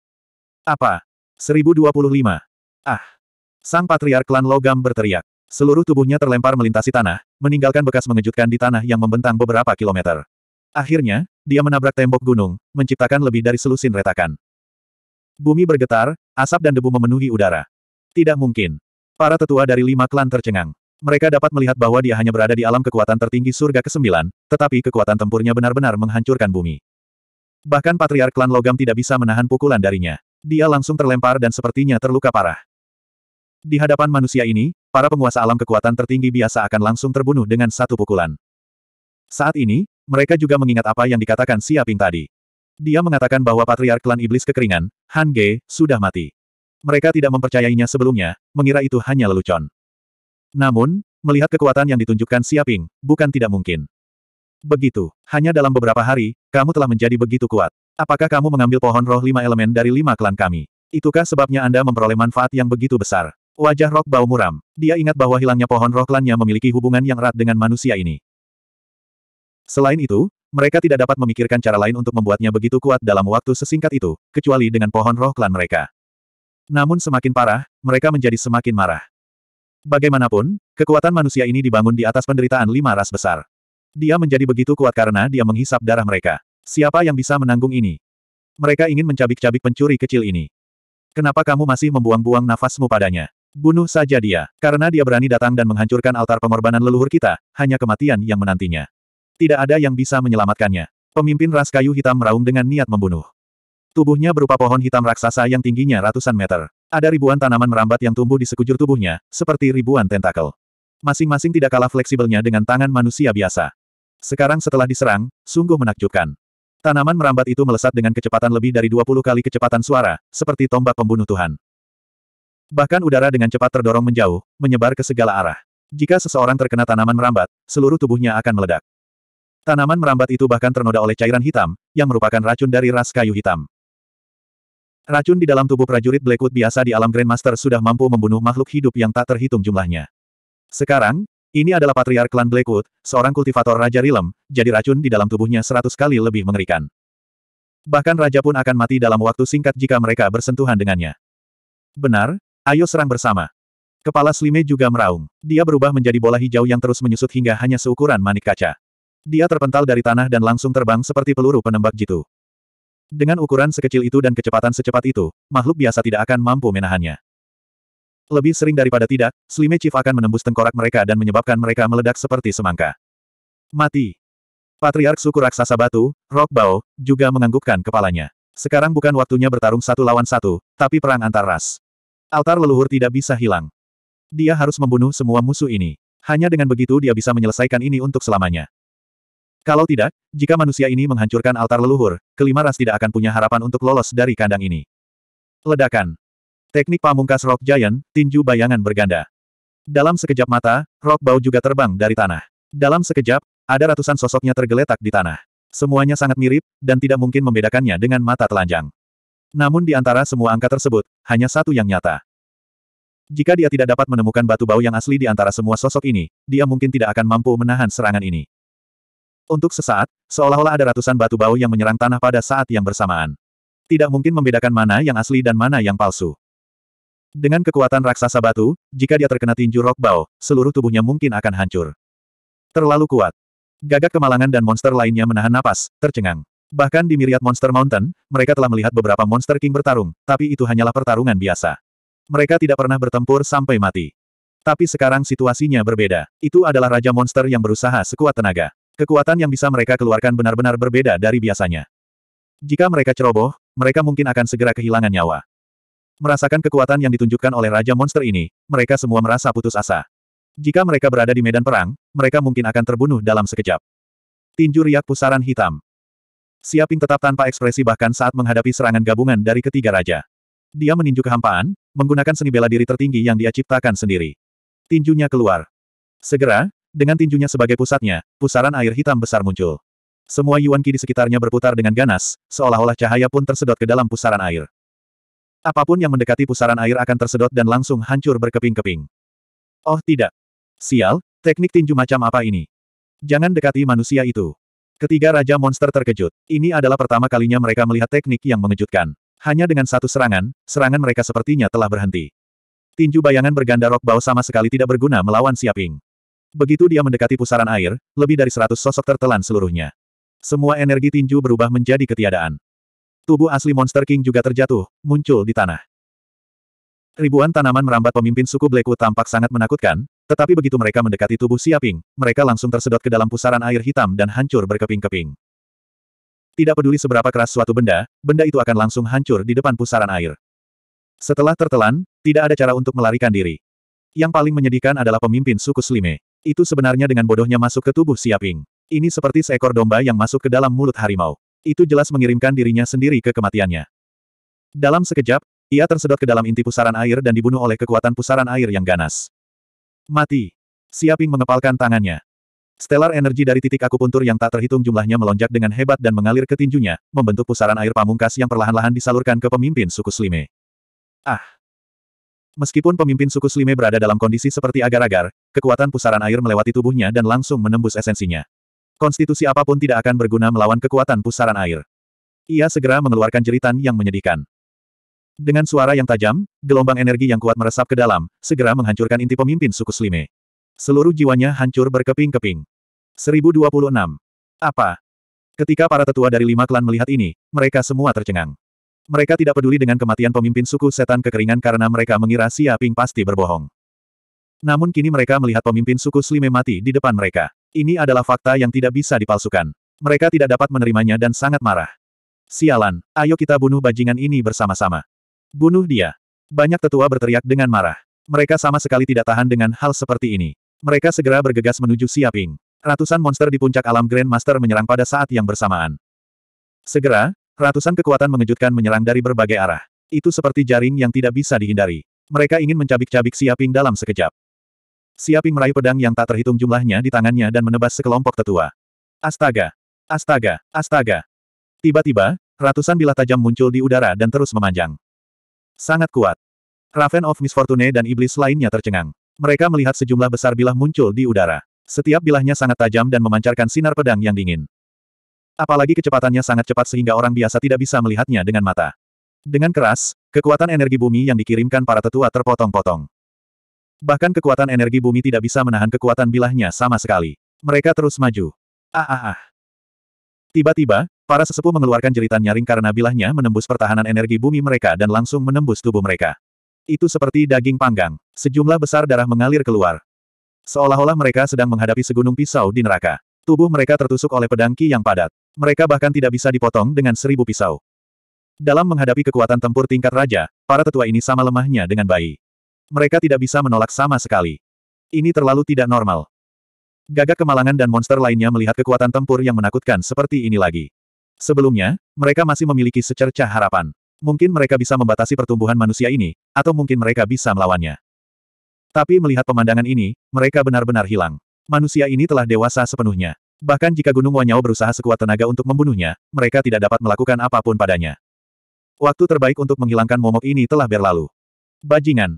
Apa? 1025. Ah! Sang patriark klan logam berteriak. Seluruh tubuhnya terlempar melintasi tanah, meninggalkan bekas mengejutkan di tanah yang membentang beberapa kilometer. Akhirnya, dia menabrak tembok gunung, menciptakan lebih dari selusin retakan. Bumi bergetar, asap dan debu memenuhi udara. Tidak mungkin. Para tetua dari lima klan tercengang. Mereka dapat melihat bahwa dia hanya berada di alam kekuatan tertinggi surga ke-9, tetapi kekuatan tempurnya benar-benar menghancurkan bumi. Bahkan patriark klan logam tidak bisa menahan pukulan darinya. Dia langsung terlempar dan sepertinya terluka parah. Di hadapan manusia ini, para penguasa alam kekuatan tertinggi biasa akan langsung terbunuh dengan satu pukulan. Saat ini, mereka juga mengingat apa yang dikatakan Siaping tadi. Dia mengatakan bahwa patriark klan iblis kekeringan, Han Ge, sudah mati. Mereka tidak mempercayainya sebelumnya, mengira itu hanya lelucon. Namun, melihat kekuatan yang ditunjukkan Siaping, bukan tidak mungkin. Begitu, hanya dalam beberapa hari, kamu telah menjadi begitu kuat. Apakah kamu mengambil pohon roh lima elemen dari lima klan kami? Itukah sebabnya Anda memperoleh manfaat yang begitu besar? Wajah Rock Bau muram. Dia ingat bahwa hilangnya pohon roh klannya memiliki hubungan yang erat dengan manusia ini. Selain itu, mereka tidak dapat memikirkan cara lain untuk membuatnya begitu kuat dalam waktu sesingkat itu, kecuali dengan pohon roh klan mereka. Namun semakin parah, mereka menjadi semakin marah. Bagaimanapun, kekuatan manusia ini dibangun di atas penderitaan lima ras besar. Dia menjadi begitu kuat karena dia menghisap darah mereka. Siapa yang bisa menanggung ini? Mereka ingin mencabik-cabik pencuri kecil ini. Kenapa kamu masih membuang-buang nafasmu padanya? Bunuh saja dia, karena dia berani datang dan menghancurkan altar pengorbanan leluhur kita, hanya kematian yang menantinya. Tidak ada yang bisa menyelamatkannya. Pemimpin ras kayu hitam meraung dengan niat membunuh. Tubuhnya berupa pohon hitam raksasa yang tingginya ratusan meter. Ada ribuan tanaman merambat yang tumbuh di sekujur tubuhnya, seperti ribuan tentakel. Masing-masing tidak kalah fleksibelnya dengan tangan manusia biasa. Sekarang setelah diserang, sungguh menakjubkan. Tanaman merambat itu melesat dengan kecepatan lebih dari 20 kali kecepatan suara, seperti tombak pembunuh Tuhan. Bahkan udara dengan cepat terdorong menjauh, menyebar ke segala arah. Jika seseorang terkena tanaman merambat, seluruh tubuhnya akan meledak. Tanaman merambat itu bahkan ternoda oleh cairan hitam, yang merupakan racun dari ras kayu hitam. Racun di dalam tubuh prajurit Blackwood biasa di alam Grandmaster sudah mampu membunuh makhluk hidup yang tak terhitung jumlahnya. Sekarang, ini adalah patriark klan Blackwood, seorang kultivator Raja Rilem, jadi racun di dalam tubuhnya seratus kali lebih mengerikan. Bahkan raja pun akan mati dalam waktu singkat jika mereka bersentuhan dengannya. Benar, Ayo serang bersama. Kepala Slime juga meraung. Dia berubah menjadi bola hijau yang terus menyusut hingga hanya seukuran manik kaca. Dia terpental dari tanah dan langsung terbang seperti peluru penembak jitu. Dengan ukuran sekecil itu dan kecepatan secepat itu, makhluk biasa tidak akan mampu menahannya. Lebih sering daripada tidak, Slime Chief akan menembus tengkorak mereka dan menyebabkan mereka meledak seperti semangka. Mati. Patriark suku raksasa batu, Rock Bao, juga menganggukkan kepalanya. Sekarang bukan waktunya bertarung satu lawan satu, tapi perang antar ras. Altar leluhur tidak bisa hilang. Dia harus membunuh semua musuh ini. Hanya dengan begitu dia bisa menyelesaikan ini untuk selamanya. Kalau tidak, jika manusia ini menghancurkan altar leluhur, kelima ras tidak akan punya harapan untuk lolos dari kandang ini. Ledakan. Teknik pamungkas Rock Giant, tinju bayangan berganda. Dalam sekejap mata, Rock Bau juga terbang dari tanah. Dalam sekejap, ada ratusan sosoknya tergeletak di tanah. Semuanya sangat mirip, dan tidak mungkin membedakannya dengan mata telanjang. Namun di antara semua angka tersebut, hanya satu yang nyata. Jika dia tidak dapat menemukan batu bau yang asli di antara semua sosok ini, dia mungkin tidak akan mampu menahan serangan ini. Untuk sesaat, seolah-olah ada ratusan batu bau yang menyerang tanah pada saat yang bersamaan. Tidak mungkin membedakan mana yang asli dan mana yang palsu. Dengan kekuatan raksasa batu, jika dia terkena tinju rock bau, seluruh tubuhnya mungkin akan hancur. Terlalu kuat. Gagak kemalangan dan monster lainnya menahan napas, tercengang. Bahkan di Myriad Monster Mountain, mereka telah melihat beberapa Monster King bertarung, tapi itu hanyalah pertarungan biasa. Mereka tidak pernah bertempur sampai mati. Tapi sekarang situasinya berbeda. Itu adalah Raja Monster yang berusaha sekuat tenaga. Kekuatan yang bisa mereka keluarkan benar-benar berbeda dari biasanya. Jika mereka ceroboh, mereka mungkin akan segera kehilangan nyawa. Merasakan kekuatan yang ditunjukkan oleh Raja Monster ini, mereka semua merasa putus asa. Jika mereka berada di medan perang, mereka mungkin akan terbunuh dalam sekejap. Tinju riak pusaran hitam. Siaping tetap tanpa ekspresi bahkan saat menghadapi serangan gabungan dari ketiga raja. Dia meninju kehampaan, menggunakan seni bela diri tertinggi yang dia ciptakan sendiri. Tinjunya keluar. Segera, dengan tinjunya sebagai pusatnya, pusaran air hitam besar muncul. Semua Yuan Qi di sekitarnya berputar dengan ganas, seolah-olah cahaya pun tersedot ke dalam pusaran air. Apa pun yang mendekati pusaran air akan tersedot dan langsung hancur berkeping-keping. Oh tidak. Sial, teknik tinju macam apa ini? Jangan dekati manusia itu. Ketiga Raja Monster terkejut. Ini adalah pertama kalinya mereka melihat teknik yang mengejutkan. Hanya dengan satu serangan, serangan mereka sepertinya telah berhenti. Tinju bayangan berganda rock bau sama sekali tidak berguna melawan Siaping. Begitu dia mendekati pusaran air, lebih dari seratus sosok tertelan seluruhnya. Semua energi tinju berubah menjadi ketiadaan. Tubuh asli Monster King juga terjatuh, muncul di tanah. Ribuan tanaman merambat pemimpin suku Blackwood tampak sangat menakutkan, tetapi begitu mereka mendekati tubuh Siaping, mereka langsung tersedot ke dalam pusaran air hitam dan hancur berkeping-keping. Tidak peduli seberapa keras suatu benda, benda itu akan langsung hancur di depan pusaran air. Setelah tertelan, tidak ada cara untuk melarikan diri. Yang paling menyedihkan adalah pemimpin suku Slime. Itu sebenarnya dengan bodohnya masuk ke tubuh Siaping. Ini seperti seekor domba yang masuk ke dalam mulut harimau. Itu jelas mengirimkan dirinya sendiri ke kematiannya. Dalam sekejap, ia tersedot ke dalam inti pusaran air dan dibunuh oleh kekuatan pusaran air yang ganas. Mati. Siaping mengepalkan tangannya. Stellar energi dari titik akupuntur yang tak terhitung jumlahnya melonjak dengan hebat dan mengalir ke tinjunya, membentuk pusaran air pamungkas yang perlahan-lahan disalurkan ke pemimpin suku Slime. Ah! Meskipun pemimpin suku Slime berada dalam kondisi seperti agar-agar, kekuatan pusaran air melewati tubuhnya dan langsung menembus esensinya. Konstitusi apa pun tidak akan berguna melawan kekuatan pusaran air. Ia segera mengeluarkan jeritan yang menyedihkan. Dengan suara yang tajam, gelombang energi yang kuat meresap ke dalam, segera menghancurkan inti pemimpin suku Slime. Seluruh jiwanya hancur berkeping-keping. 1026. Apa? Ketika para tetua dari lima klan melihat ini, mereka semua tercengang. Mereka tidak peduli dengan kematian pemimpin suku setan kekeringan karena mereka mengira Xia Ping pasti berbohong. Namun kini mereka melihat pemimpin suku Slime mati di depan mereka. Ini adalah fakta yang tidak bisa dipalsukan. Mereka tidak dapat menerimanya dan sangat marah. Sialan, ayo kita bunuh bajingan ini bersama-sama. Bunuh dia. Banyak tetua berteriak dengan marah. Mereka sama sekali tidak tahan dengan hal seperti ini. Mereka segera bergegas menuju Siaping. Ratusan monster di puncak alam Grand Master menyerang pada saat yang bersamaan. Segera, ratusan kekuatan mengejutkan menyerang dari berbagai arah. Itu seperti jaring yang tidak bisa dihindari. Mereka ingin mencabik-cabik Siaping dalam sekejap. Siaping meraih pedang yang tak terhitung jumlahnya di tangannya dan menebas sekelompok tetua. Astaga! Astaga! Astaga! Tiba-tiba, ratusan bilah tajam muncul di udara dan terus memanjang. Sangat kuat. Raven of Misfortune dan iblis lainnya tercengang. Mereka melihat sejumlah besar bilah muncul di udara. Setiap bilahnya sangat tajam dan memancarkan sinar pedang yang dingin. Apalagi kecepatannya sangat cepat sehingga orang biasa tidak bisa melihatnya dengan mata. Dengan keras, kekuatan energi bumi yang dikirimkan para tetua terpotong-potong. Bahkan kekuatan energi bumi tidak bisa menahan kekuatan bilahnya sama sekali. Mereka terus maju. Ah ah ah. Tiba-tiba, para sesepuh mengeluarkan jeritan nyaring karena bilahnya menembus pertahanan energi bumi mereka dan langsung menembus tubuh mereka. Itu seperti daging panggang. Sejumlah besar darah mengalir keluar. Seolah-olah mereka sedang menghadapi segunung pisau di neraka. Tubuh mereka tertusuk oleh pedang ki yang padat. Mereka bahkan tidak bisa dipotong dengan seribu pisau. Dalam menghadapi kekuatan tempur tingkat raja, para tetua ini sama lemahnya dengan bayi. Mereka tidak bisa menolak sama sekali. Ini terlalu tidak normal. Gagak kemalangan dan monster lainnya melihat kekuatan tempur yang menakutkan seperti ini lagi. Sebelumnya, mereka masih memiliki secercah harapan. Mungkin mereka bisa membatasi pertumbuhan manusia ini, atau mungkin mereka bisa melawannya. Tapi melihat pemandangan ini, mereka benar-benar hilang. Manusia ini telah dewasa sepenuhnya. Bahkan jika Gunung Wanyao berusaha sekuat tenaga untuk membunuhnya, mereka tidak dapat melakukan apa pun padanya. Waktu terbaik untuk menghilangkan momok ini telah berlalu. Bajingan.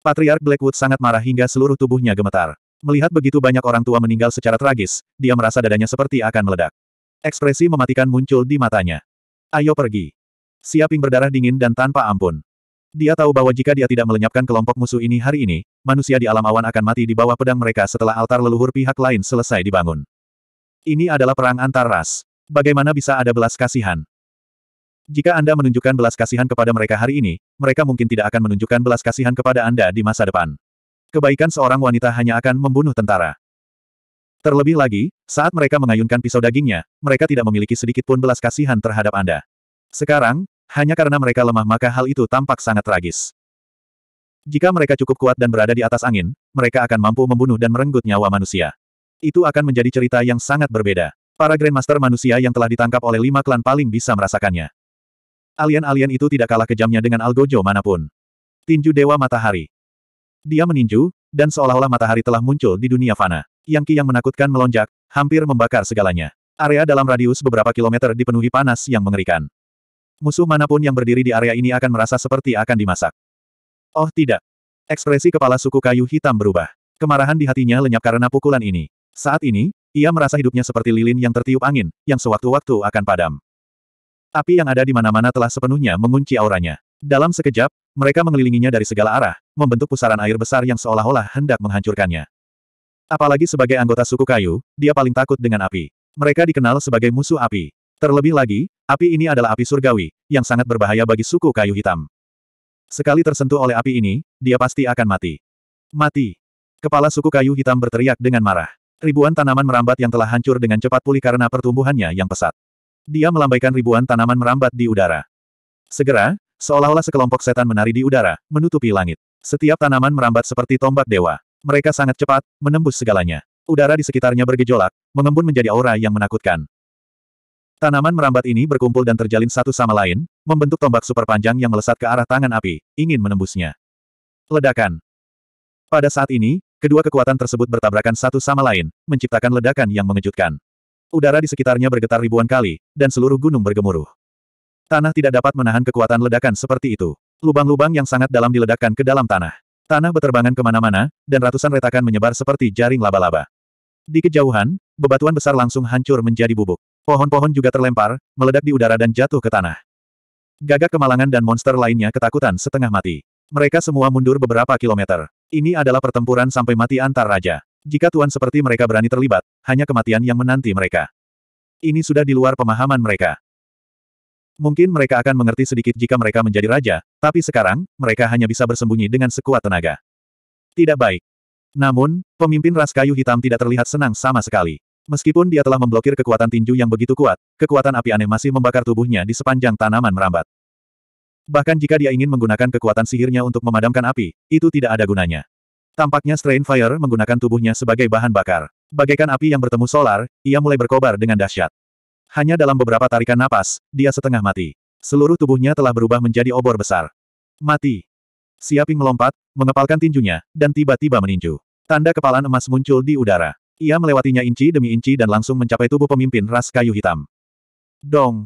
Patriark Blackwood sangat marah hingga seluruh tubuhnya gemetar. Melihat begitu banyak orang tua meninggal secara tragis, dia merasa dadanya seperti akan meledak. Ekspresi mematikan muncul di matanya. Ayo pergi. Siaping berdarah dingin dan tanpa ampun. Dia tahu bahwa jika dia tidak melenyapkan kelompok musuh ini hari ini, manusia di alam awan akan mati di bawah pedang mereka setelah altar leluhur pihak lain selesai dibangun. Ini adalah perang antar ras. Bagaimana bisa ada belas kasihan? Jika Anda menunjukkan belas kasihan kepada mereka hari ini, mereka mungkin tidak akan menunjukkan belas kasihan kepada Anda di masa depan. Kebaikan seorang wanita hanya akan membunuh tentara. Terlebih lagi, saat mereka mengayunkan pisau dagingnya, mereka tidak memiliki sedikit pun belas kasihan terhadap Anda. Sekarang, hanya karena mereka lemah maka hal itu tampak sangat tragis. Jika mereka cukup kuat dan berada di atas angin, mereka akan mampu membunuh dan merenggut nyawa manusia. Itu akan menjadi cerita yang sangat berbeda. Para Grandmaster manusia yang telah ditangkap oleh lima klan paling bisa merasakannya. Alien-alien itu tidak kalah kejamnya dengan algojo mana pun. Tinju Dewa Matahari. Dia meninju, dan seolah-olah matahari telah muncul di dunia fana. Yang Ki yang menakutkan melonjak, hampir membakar segalanya. Area dalam radius beberapa kilometer dipenuhi panas yang mengerikan. Musuh mana pun yang berdiri di area ini akan merasa seperti akan dimasak. Oh tidak. Ekspresi kepala suku kayu hitam berubah. Kemarahan di hatinya lenyap karena pukulan ini. Saat ini, ia merasa hidupnya seperti lilin yang tertiup angin, yang sewaktu-waktu akan padam. Api yang ada di mana-mana telah sepenuhnya mengunci auranya. Dalam sekejap, mereka mengelilinginya dari segala arah, membentuk pusaran air besar yang seolah-olah hendak menghancurkannya. Apalagi sebagai anggota suku kayu, dia paling takut dengan api. Mereka dikenal sebagai musuh api. Terlebih lagi, api ini adalah api surgawi, yang sangat berbahaya bagi suku kayu hitam. Sekali tersentuh oleh api ini, dia pasti akan mati. Mati. Kepala suku kayu hitam berteriak dengan marah. Ribuan tanaman merambat yang telah hancur dengan cepat pulih karena pertumbuhannya yang pesat. Dia melambaikan ribuan tanaman merambat di udara. Segera, Seolah-olah sekelompok setan menari di udara, menutupi langit. Setiap tanaman merambat seperti tombak dewa. Mereka sangat cepat, menembus segalanya. Udara di sekitarnya bergejolak, mengembun menjadi aura yang menakutkan. Tanaman merambat ini berkumpul dan terjalin satu sama lain, membentuk tombak super panjang yang melesat ke arah tangan api, ingin menembusnya. Ledakan. Pada saat ini, kedua kekuatan tersebut bertabrakan satu sama lain, menciptakan ledakan yang mengejutkan. Udara di sekitarnya bergetar ribuan kali, dan seluruh gunung bergemuruh. Tanah tidak dapat menahan kekuatan ledakan seperti itu. Lubang-lubang yang sangat dalam diledakkan ke dalam tanah. Tanah beterbangan ke mana-mana, dan ratusan retakan menyebar seperti jaring laba-laba. Di kejauhan, bebatuan besar langsung hancur menjadi bubuk. Pohon-pohon juga terlempar, meledak di udara dan jatuh ke tanah. Gagak kemalangan dan monster lainnya ketakutan setengah mati. Mereka semua mundur beberapa kilometer. Ini adalah pertempuran sampai mati antar raja. Jika tuan seperti mereka berani terlibat, hanya kematian yang menanti mereka. Ini sudah di luar pemahaman mereka. Mungkin mereka akan mengerti sedikit jika mereka menjadi raja, tapi sekarang, mereka hanya bisa bersembunyi dengan sekuat tenaga. Tidak baik. Namun, pemimpin ras kayu hitam tidak terlihat senang sama sekali. Meskipun dia telah memblokir kekuatan tinju yang begitu kuat, kekuatan api aneh masih membakar tubuhnya di sepanjang tanaman merambat. Bahkan jika dia ingin menggunakan kekuatan sihirnya untuk memadamkan api, itu tidak ada gunanya. Tampaknya Strain Fire menggunakan tubuhnya sebagai bahan bakar. Bagaikan api yang bertemu solar, ia mulai berkobar dengan dahsyat. Hanya dalam beberapa tarikan napas, dia setengah mati. Seluruh tubuhnya telah berubah menjadi obor besar. Mati. Siaping melompat, mengepalkan tinjunya, dan tiba-tiba meninju. Tanda kepalan emas muncul di udara. Ia melewatinya inci demi inci dan langsung mencapai tubuh pemimpin ras kayu hitam. Dong.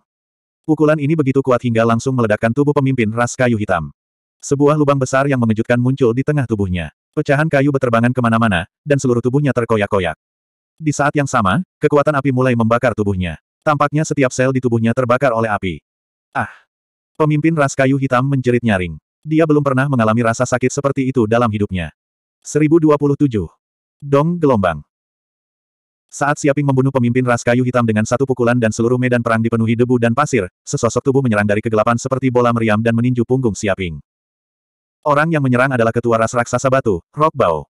Pukulan ini begitu kuat hingga langsung meledakkan tubuh pemimpin ras kayu hitam. Sebuah lubang besar yang mengejutkan muncul di tengah tubuhnya. Pecahan kayu beterbangan ke mana-mana, dan seluruh tubuhnya terkoyak-koyak. Di saat yang sama, kekuatan api mulai membakar tubuhnya. Tampaknya setiap sel di tubuhnya terbakar oleh api. Ah! Pemimpin ras kayu hitam menjerit nyaring. Dia belum pernah mengalami rasa sakit seperti itu dalam hidupnya. 1027. Dong gelombang. Saat Siaping membunuh pemimpin ras kayu hitam dengan satu pukulan dan seluruh medan perang dipenuhi debu dan pasir, sesosok tubuh menyerang dari kegelapan seperti bola meriam dan meninju punggung Siaping. Orang yang menyerang adalah ketua ras raksasa batu, Rock Bao.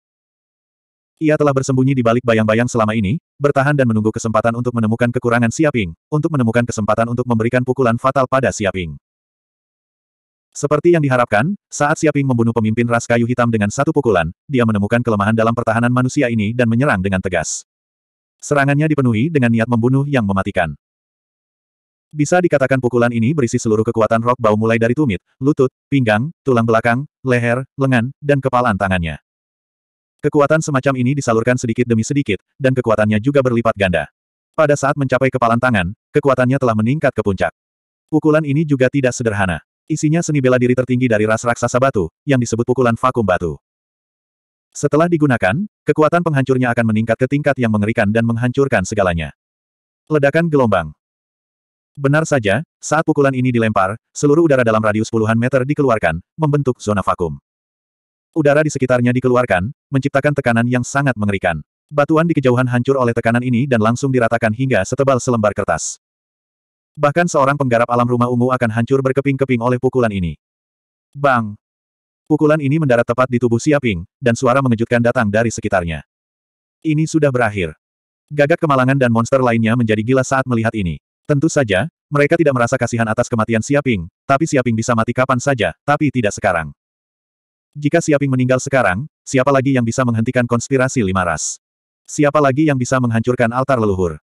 Ia telah bersembunyi di balik bayang-bayang selama ini, bertahan dan menunggu kesempatan untuk menemukan kekurangan Siaping, untuk menemukan kesempatan untuk memberikan pukulan fatal pada Siaping. Seperti yang diharapkan, saat Siaping membunuh pemimpin ras kayu hitam dengan satu pukulan, dia menemukan kelemahan dalam pertahanan manusia ini dan menyerang dengan tegas. Serangannya dipenuhi dengan niat membunuh yang mematikan. Bisa dikatakan pukulan ini berisi seluruh kekuatan rock bau mulai dari tumit, lutut, pinggang, tulang belakang, leher, lengan, dan kepalan tangannya. Kekuatan semacam ini disalurkan sedikit demi sedikit, dan kekuatannya juga berlipat ganda. Pada saat mencapai kepalan tangan, kekuatannya telah meningkat ke puncak. Pukulan ini juga tidak sederhana. Isinya seni bela diri tertinggi dari ras raksasa batu, yang disebut pukulan vakum batu. Setelah digunakan, kekuatan penghancurnya akan meningkat ke tingkat yang mengerikan dan menghancurkan segalanya. Ledakan gelombang. Benar saja, saat pukulan ini dilempar, seluruh udara dalam radius puluhan meter dikeluarkan, membentuk zona vakum. Udara di sekitarnya dikeluarkan, menciptakan tekanan yang sangat mengerikan. Batuan di kejauhan hancur oleh tekanan ini dan langsung diratakan hingga setebal selembar kertas. Bahkan seorang penggarap alam rumah ungu akan hancur berkeping-keping oleh pukulan ini. Bang! Pukulan ini mendarat tepat di tubuh Siaping, dan suara mengejutkan datang dari sekitarnya. Ini sudah berakhir. Gagak kemalangan dan monster lainnya menjadi gila saat melihat ini. Tentu saja, mereka tidak merasa kasihan atas kematian Siaping, tapi Siaping bisa mati kapan saja, tapi tidak sekarang. Jika Siaping meninggal sekarang, siapa lagi yang bisa menghentikan konspirasi lima ras? Siapa lagi yang bisa menghancurkan altar leluhur?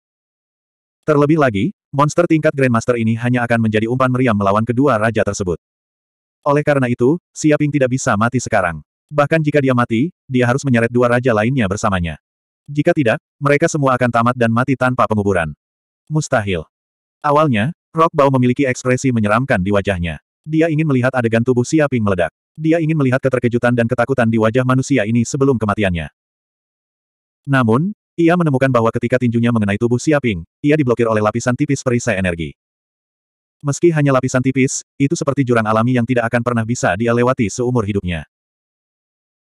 Terlebih lagi, monster tingkat Grandmaster ini hanya akan menjadi umpan meriam melawan kedua raja tersebut. Oleh karena itu, Siaping tidak bisa mati sekarang. Bahkan jika dia mati, dia harus menyeret dua raja lainnya bersamanya. Jika tidak, mereka semua akan tamat dan mati tanpa penguburan. Mustahil. Awalnya, Rock Bao memiliki ekspresi menyeramkan di wajahnya. Dia ingin melihat adegan tubuh Siaping meledak. Dia ingin melihat keterkejutan dan ketakutan di wajah manusia ini sebelum kematiannya. Namun, ia menemukan bahwa ketika tinjunya mengenai tubuh Siaping, ia diblokir oleh lapisan tipis perisai energi. Meski hanya lapisan tipis, itu seperti jurang alami yang tidak akan pernah bisa dia lewati seumur hidupnya.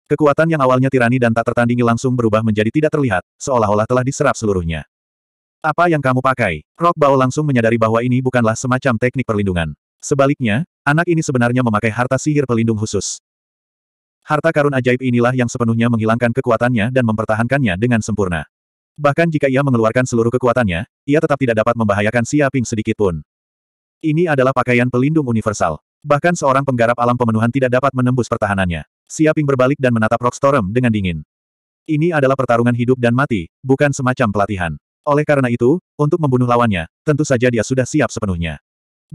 Kekuatan yang awalnya tirani dan tak tertandingi langsung berubah menjadi tidak terlihat, seolah-olah telah diserap seluruhnya. Apa yang kamu pakai? Rock Bao langsung menyadari bahwa ini bukanlah semacam teknik perlindungan. Sebaliknya, anak ini sebenarnya memakai harta sihir pelindung khusus. Harta karun ajaib inilah yang sepenuhnya menghilangkan kekuatannya dan mempertahankannya dengan sempurna. Bahkan jika ia mengeluarkan seluruh kekuatannya, ia tetap tidak dapat membahayakan Siaping sedikitpun. Ini adalah pakaian pelindung universal. Bahkan seorang penggarap alam pemenuhan tidak dapat menembus pertahanannya. Siaping berbalik dan menatap Rockstorm dengan dingin. Ini adalah pertarungan hidup dan mati, bukan semacam pelatihan. Oleh karena itu, untuk membunuh lawannya, tentu saja dia sudah siap sepenuhnya.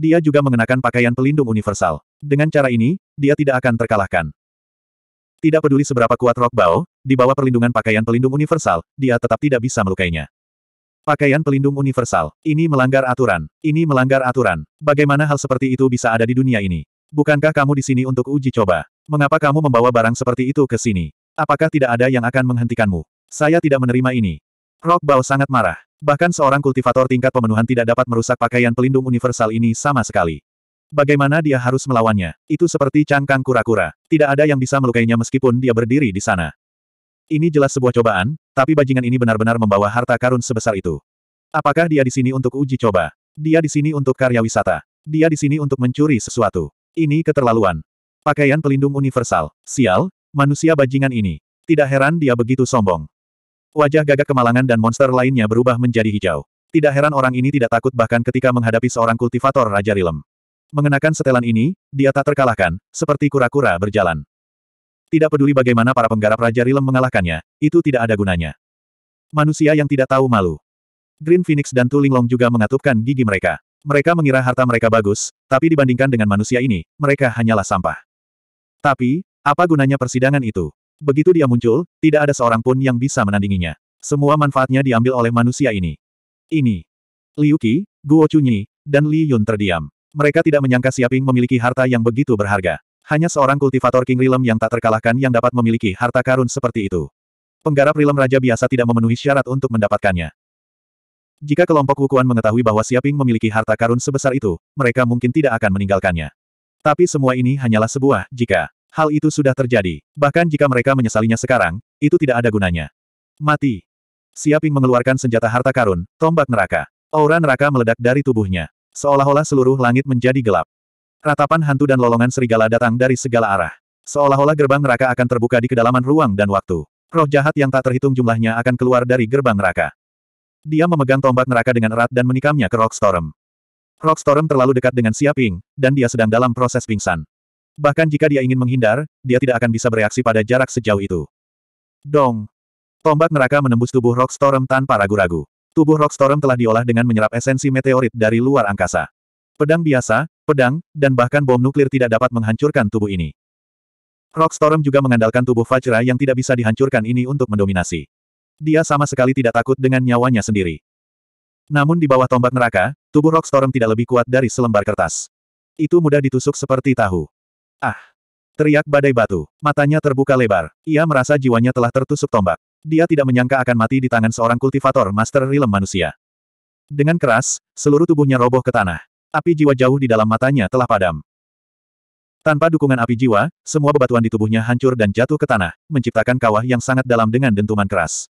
Dia juga mengenakan pakaian pelindung universal. Dengan cara ini, dia tidak akan terkalahkan. Tidak peduli seberapa kuat Rock Bao, di bawah perlindungan pakaian pelindung universal, dia tetap tidak bisa melukainya. Pakaian pelindung universal. Ini melanggar aturan. Ini melanggar aturan. Bagaimana hal seperti itu bisa ada di dunia ini? Bukankah kamu di sini untuk uji coba? Mengapa kamu membawa barang seperti itu ke sini? Apakah tidak ada yang akan menghentikanmu? Saya tidak menerima ini. Rock Bao sangat marah. Bahkan seorang kultivator tingkat pemenuhan tidak dapat merusak pakaian pelindung universal ini sama sekali. Bagaimana dia harus melawannya? Itu seperti cangkang kura-kura. Tidak ada yang bisa melukainya meskipun dia berdiri di sana. Ini jelas sebuah cobaan, tapi bajingan ini benar-benar membawa harta karun sebesar itu. Apakah dia di sini untuk uji coba? Dia di sini untuk karya wisata. Dia di sini untuk mencuri sesuatu. Ini keterlaluan. Pakaian pelindung universal. Sial, manusia bajingan ini. Tidak heran dia begitu sombong. Wajah gagak kemalangan dan monster lainnya berubah menjadi hijau. Tidak heran orang ini tidak takut bahkan ketika menghadapi seorang kultivator Raja Rilem. Mengenakan setelan ini, dia tak terkalahkan, seperti kura-kura berjalan. Tidak peduli bagaimana para penggarap Raja Rilem mengalahkannya, itu tidak ada gunanya. Manusia yang tidak tahu malu. Green Phoenix dan Tu Linglong juga mengatupkan gigi mereka. Mereka mengira harta mereka bagus, tapi dibandingkan dengan manusia ini, mereka hanyalah sampah. Tapi, apa gunanya persidangan itu? Begitu dia muncul, tidak ada seorang pun yang bisa menandinginya. Semua manfaatnya diambil oleh manusia ini. Ini. Liu Qi, Guo Chunyi, dan Li Yun terdiam. Mereka tidak menyangka Siaping memiliki harta yang begitu berharga. Hanya seorang kultivator King Rilem yang tak terkalahkan yang dapat memiliki harta karun seperti itu. Penggarap Rilem Raja biasa tidak memenuhi syarat untuk mendapatkannya. Jika kelompok Wukuan mengetahui bahwa Siaping memiliki harta karun sebesar itu, mereka mungkin tidak akan meninggalkannya. Tapi semua ini hanyalah sebuah, jika hal itu sudah terjadi. Bahkan jika mereka menyesalinya sekarang, itu tidak ada gunanya. Mati. Siaping mengeluarkan senjata harta karun, tombak neraka. Aura neraka meledak dari tubuhnya. Seolah-olah seluruh langit menjadi gelap. Ratapan hantu dan lolongan serigala datang dari segala arah. Seolah-olah gerbang neraka akan terbuka di kedalaman ruang dan waktu. Roh jahat yang tak terhitung jumlahnya akan keluar dari gerbang neraka. Dia memegang tombak neraka dengan erat dan menikamnya ke Rockstorm. Rockstorm terlalu dekat dengan Siaping, dan dia sedang dalam proses pingsan. Bahkan jika dia ingin menghindar, dia tidak akan bisa bereaksi pada jarak sejauh itu. Dong! Tombak neraka menembus tubuh Rockstorm tanpa ragu-ragu. Tubuh Rockstorm telah diolah dengan menyerap esensi meteorit dari luar angkasa. Pedang biasa, pedang, dan bahkan bom nuklir tidak dapat menghancurkan tubuh ini. Rockstorm juga mengandalkan tubuh Vajra yang tidak bisa dihancurkan ini untuk mendominasi. Dia sama sekali tidak takut dengan nyawanya sendiri. Namun di bawah tombak neraka, tubuh Rockstorm tidak lebih kuat dari selembar kertas. Itu mudah ditusuk seperti tahu. Ah! Teriak badai batu. Matanya terbuka lebar. Ia merasa jiwanya telah tertusuk tombak. Dia tidak menyangka akan mati di tangan seorang kultivator Master Realm manusia. Dengan keras, seluruh tubuhnya roboh ke tanah. Api jiwa jauh di dalam matanya telah padam. Tanpa dukungan api jiwa, semua bebatuan di tubuhnya hancur dan jatuh ke tanah, menciptakan kawah yang sangat dalam dengan dentuman keras.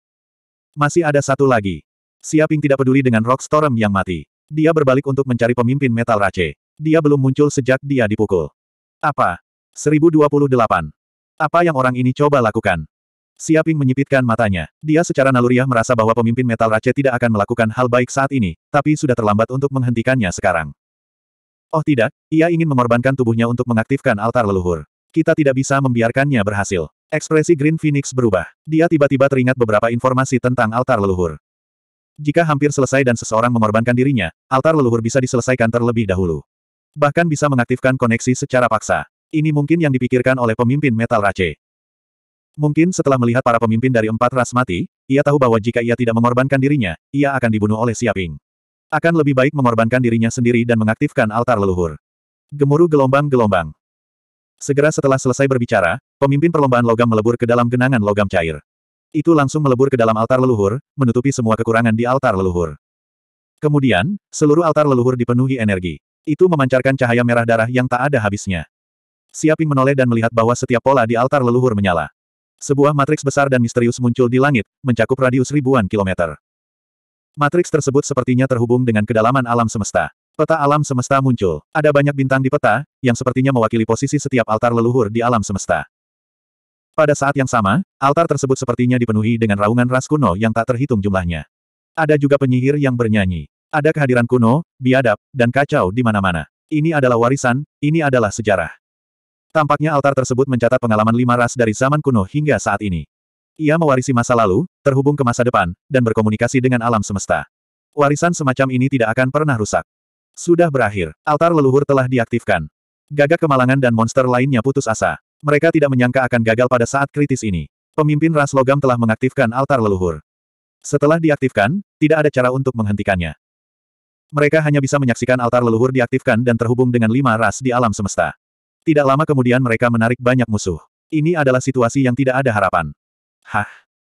Masih ada satu lagi. Siaping tidak peduli dengan Rock Storm yang mati. Dia berbalik untuk mencari pemimpin metal Rache. Dia belum muncul sejak dia dipukul. Apa? 1028. Apa yang orang ini coba lakukan? Siaping menyipitkan matanya. Dia secara naluriah merasa bahwa pemimpin metal Rache tidak akan melakukan hal baik saat ini, tapi sudah terlambat untuk menghentikannya sekarang. Oh tidak, ia ingin mengorbankan tubuhnya untuk mengaktifkan altar leluhur. Kita tidak bisa membiarkannya berhasil. Ekspresi Green Phoenix berubah. Dia tiba-tiba teringat beberapa informasi tentang altar leluhur. Jika hampir selesai dan seseorang mengorbankan dirinya, altar leluhur bisa diselesaikan terlebih dahulu. Bahkan bisa mengaktifkan koneksi secara paksa. Ini mungkin yang dipikirkan oleh pemimpin Metal Rache. Mungkin setelah melihat para pemimpin dari empat ras mati, ia tahu bahwa jika ia tidak mengorbankan dirinya, ia akan dibunuh oleh Siaping. Akan lebih baik mengorbankan dirinya sendiri dan mengaktifkan altar leluhur. Gemuruh gelombang-gelombang. Segera setelah selesai berbicara, pemimpin perlombaan logam melebur ke dalam genangan logam cair. Itu langsung melebur ke dalam altar leluhur, menutupi semua kekurangan di altar leluhur. Kemudian, seluruh altar leluhur dipenuhi energi. Itu memancarkan cahaya merah darah yang tak ada habisnya. Siaping menoleh dan melihat bahwa setiap pola di altar leluhur menyala. Sebuah matriks besar dan misterius muncul di langit, mencakup radius ribuan kilometer. Matriks tersebut sepertinya terhubung dengan kedalaman alam semesta. Peta alam semesta muncul. Ada banyak bintang di peta, yang sepertinya mewakili posisi setiap altar leluhur di alam semesta. Pada saat yang sama, altar tersebut sepertinya dipenuhi dengan raungan ras kuno yang tak terhitung jumlahnya. Ada juga penyihir yang bernyanyi. Ada kehadiran kuno, biadab, dan kacau di mana-mana. Ini adalah warisan, ini adalah sejarah. Tampaknya altar tersebut mencatat pengalaman lima ras dari zaman kuno hingga saat ini. Ia mewarisi masa lalu, terhubung ke masa depan, dan berkomunikasi dengan alam semesta. Warisan semacam ini tidak akan pernah rusak. Sudah berakhir, altar leluhur telah diaktifkan. Gagak kemalangan dan monster lainnya putus asa. Mereka tidak menyangka akan gagal pada saat kritis ini. Pemimpin ras logam telah mengaktifkan altar leluhur. Setelah diaktifkan, tidak ada cara untuk menghentikannya. Mereka hanya bisa menyaksikan altar leluhur diaktifkan dan terhubung dengan lima ras di alam semesta. Tidak lama kemudian mereka menarik banyak musuh. Ini adalah situasi yang tidak ada harapan. Hah?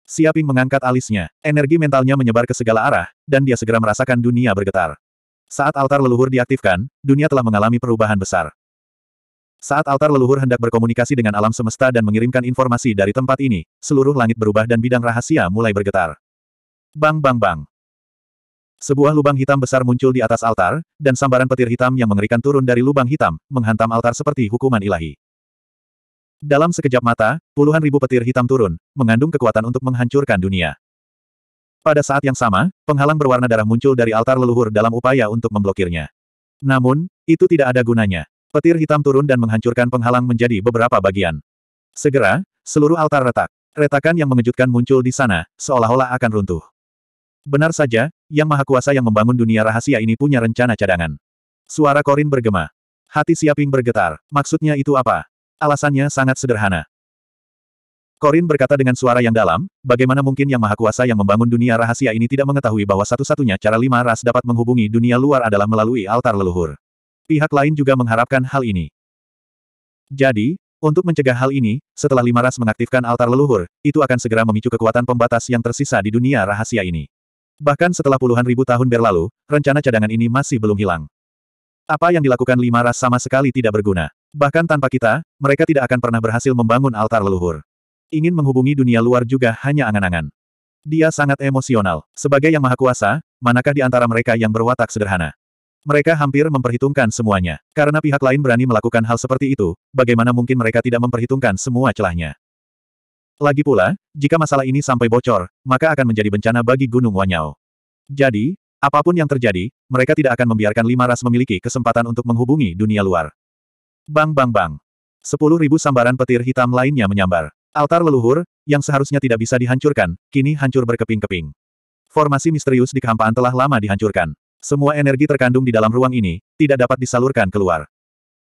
Siaping mengangkat alisnya. Energi mentalnya menyebar ke segala arah, dan dia segera merasakan dunia bergetar. Saat altar leluhur diaktifkan, dunia telah mengalami perubahan besar. Saat altar leluhur hendak berkomunikasi dengan alam semesta dan mengirimkan informasi dari tempat ini, seluruh langit berubah dan bidang rahasia mulai bergetar. Bang bang bang. Sebuah lubang hitam besar muncul di atas altar, dan sambaran petir hitam yang mengerikan turun dari lubang hitam, menghantam altar seperti hukuman ilahi. Dalam sekejap mata, puluhan ribu petir hitam turun, mengandung kekuatan untuk menghancurkan dunia. Pada saat yang sama, penghalang berwarna darah muncul dari altar leluhur dalam upaya untuk memblokirnya. Namun, itu tidak ada gunanya. Petir hitam turun dan menghancurkan penghalang menjadi beberapa bagian. Segera, seluruh altar retak. Retakan yang mengejutkan muncul di sana, seolah-olah akan runtuh. Benar saja, Yang Maha Kuasa yang membangun dunia rahasia ini punya rencana cadangan. Suara Korin bergema. Hati Siaping bergetar. Maksudnya itu apa? Alasannya sangat sederhana. Korin berkata dengan suara yang dalam, bagaimana mungkin Yang Maha Kuasa yang membangun dunia rahasia ini tidak mengetahui bahwa satu-satunya cara lima ras dapat menghubungi dunia luar adalah melalui altar leluhur. Pihak lain juga mengharapkan hal ini. Jadi, untuk mencegah hal ini, setelah lima ras mengaktifkan altar leluhur, itu akan segera memicu kekuatan pembatas yang tersisa di dunia rahasia ini. Bahkan setelah puluhan ribu tahun berlalu, rencana cadangan ini masih belum hilang. Apa yang dilakukan lima ras sama sekali tidak berguna. Bahkan tanpa kita, mereka tidak akan pernah berhasil membangun altar leluhur. Ingin menghubungi dunia luar juga hanya angan-angan. Dia sangat emosional. Sebagai yang maha kuasa, manakah di antara mereka yang berwatak sederhana? Mereka hampir memperhitungkan semuanya. Karena pihak lain berani melakukan hal seperti itu, bagaimana mungkin mereka tidak memperhitungkan semua celahnya? Lagi pula, jika masalah ini sampai bocor, maka akan menjadi bencana bagi Gunung Wanyao. Jadi, apa pun yang terjadi, mereka tidak akan membiarkan lima ras memiliki kesempatan untuk menghubungi dunia luar. Bang bang bang. Sepuluh ribu sambaran petir hitam lainnya menyambar. Altar leluhur, yang seharusnya tidak bisa dihancurkan, kini hancur berkeping-keping. Formasi misterius di kehampaan telah lama dihancurkan. Semua energi terkandung di dalam ruang ini, tidak dapat disalurkan keluar.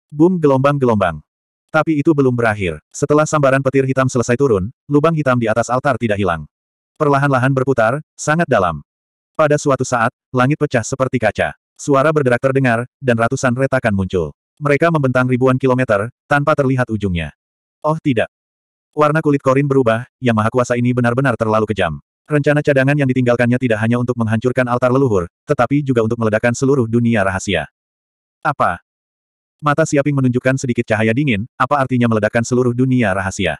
Boom gelombang-gelombang. Tapi itu belum berakhir. Setelah sambaran petir hitam selesai turun, lubang hitam di atas altar tidak hilang. Perlahan-lahan berputar, sangat dalam. Pada suatu saat, langit pecah seperti kaca. Suara berderak terdengar, dan ratusan retakan muncul. Mereka membentang ribuan kilometer, tanpa terlihat ujungnya. Oh tidak. Warna kulit Korin berubah, yang maha kuasa ini benar-benar terlalu kejam. Rencana cadangan yang ditinggalkannya tidak hanya untuk menghancurkan altar leluhur, tetapi juga untuk meledakkan seluruh dunia rahasia. Apa? Mata Siaping menunjukkan sedikit cahaya dingin, apa artinya meledakkan seluruh dunia rahasia?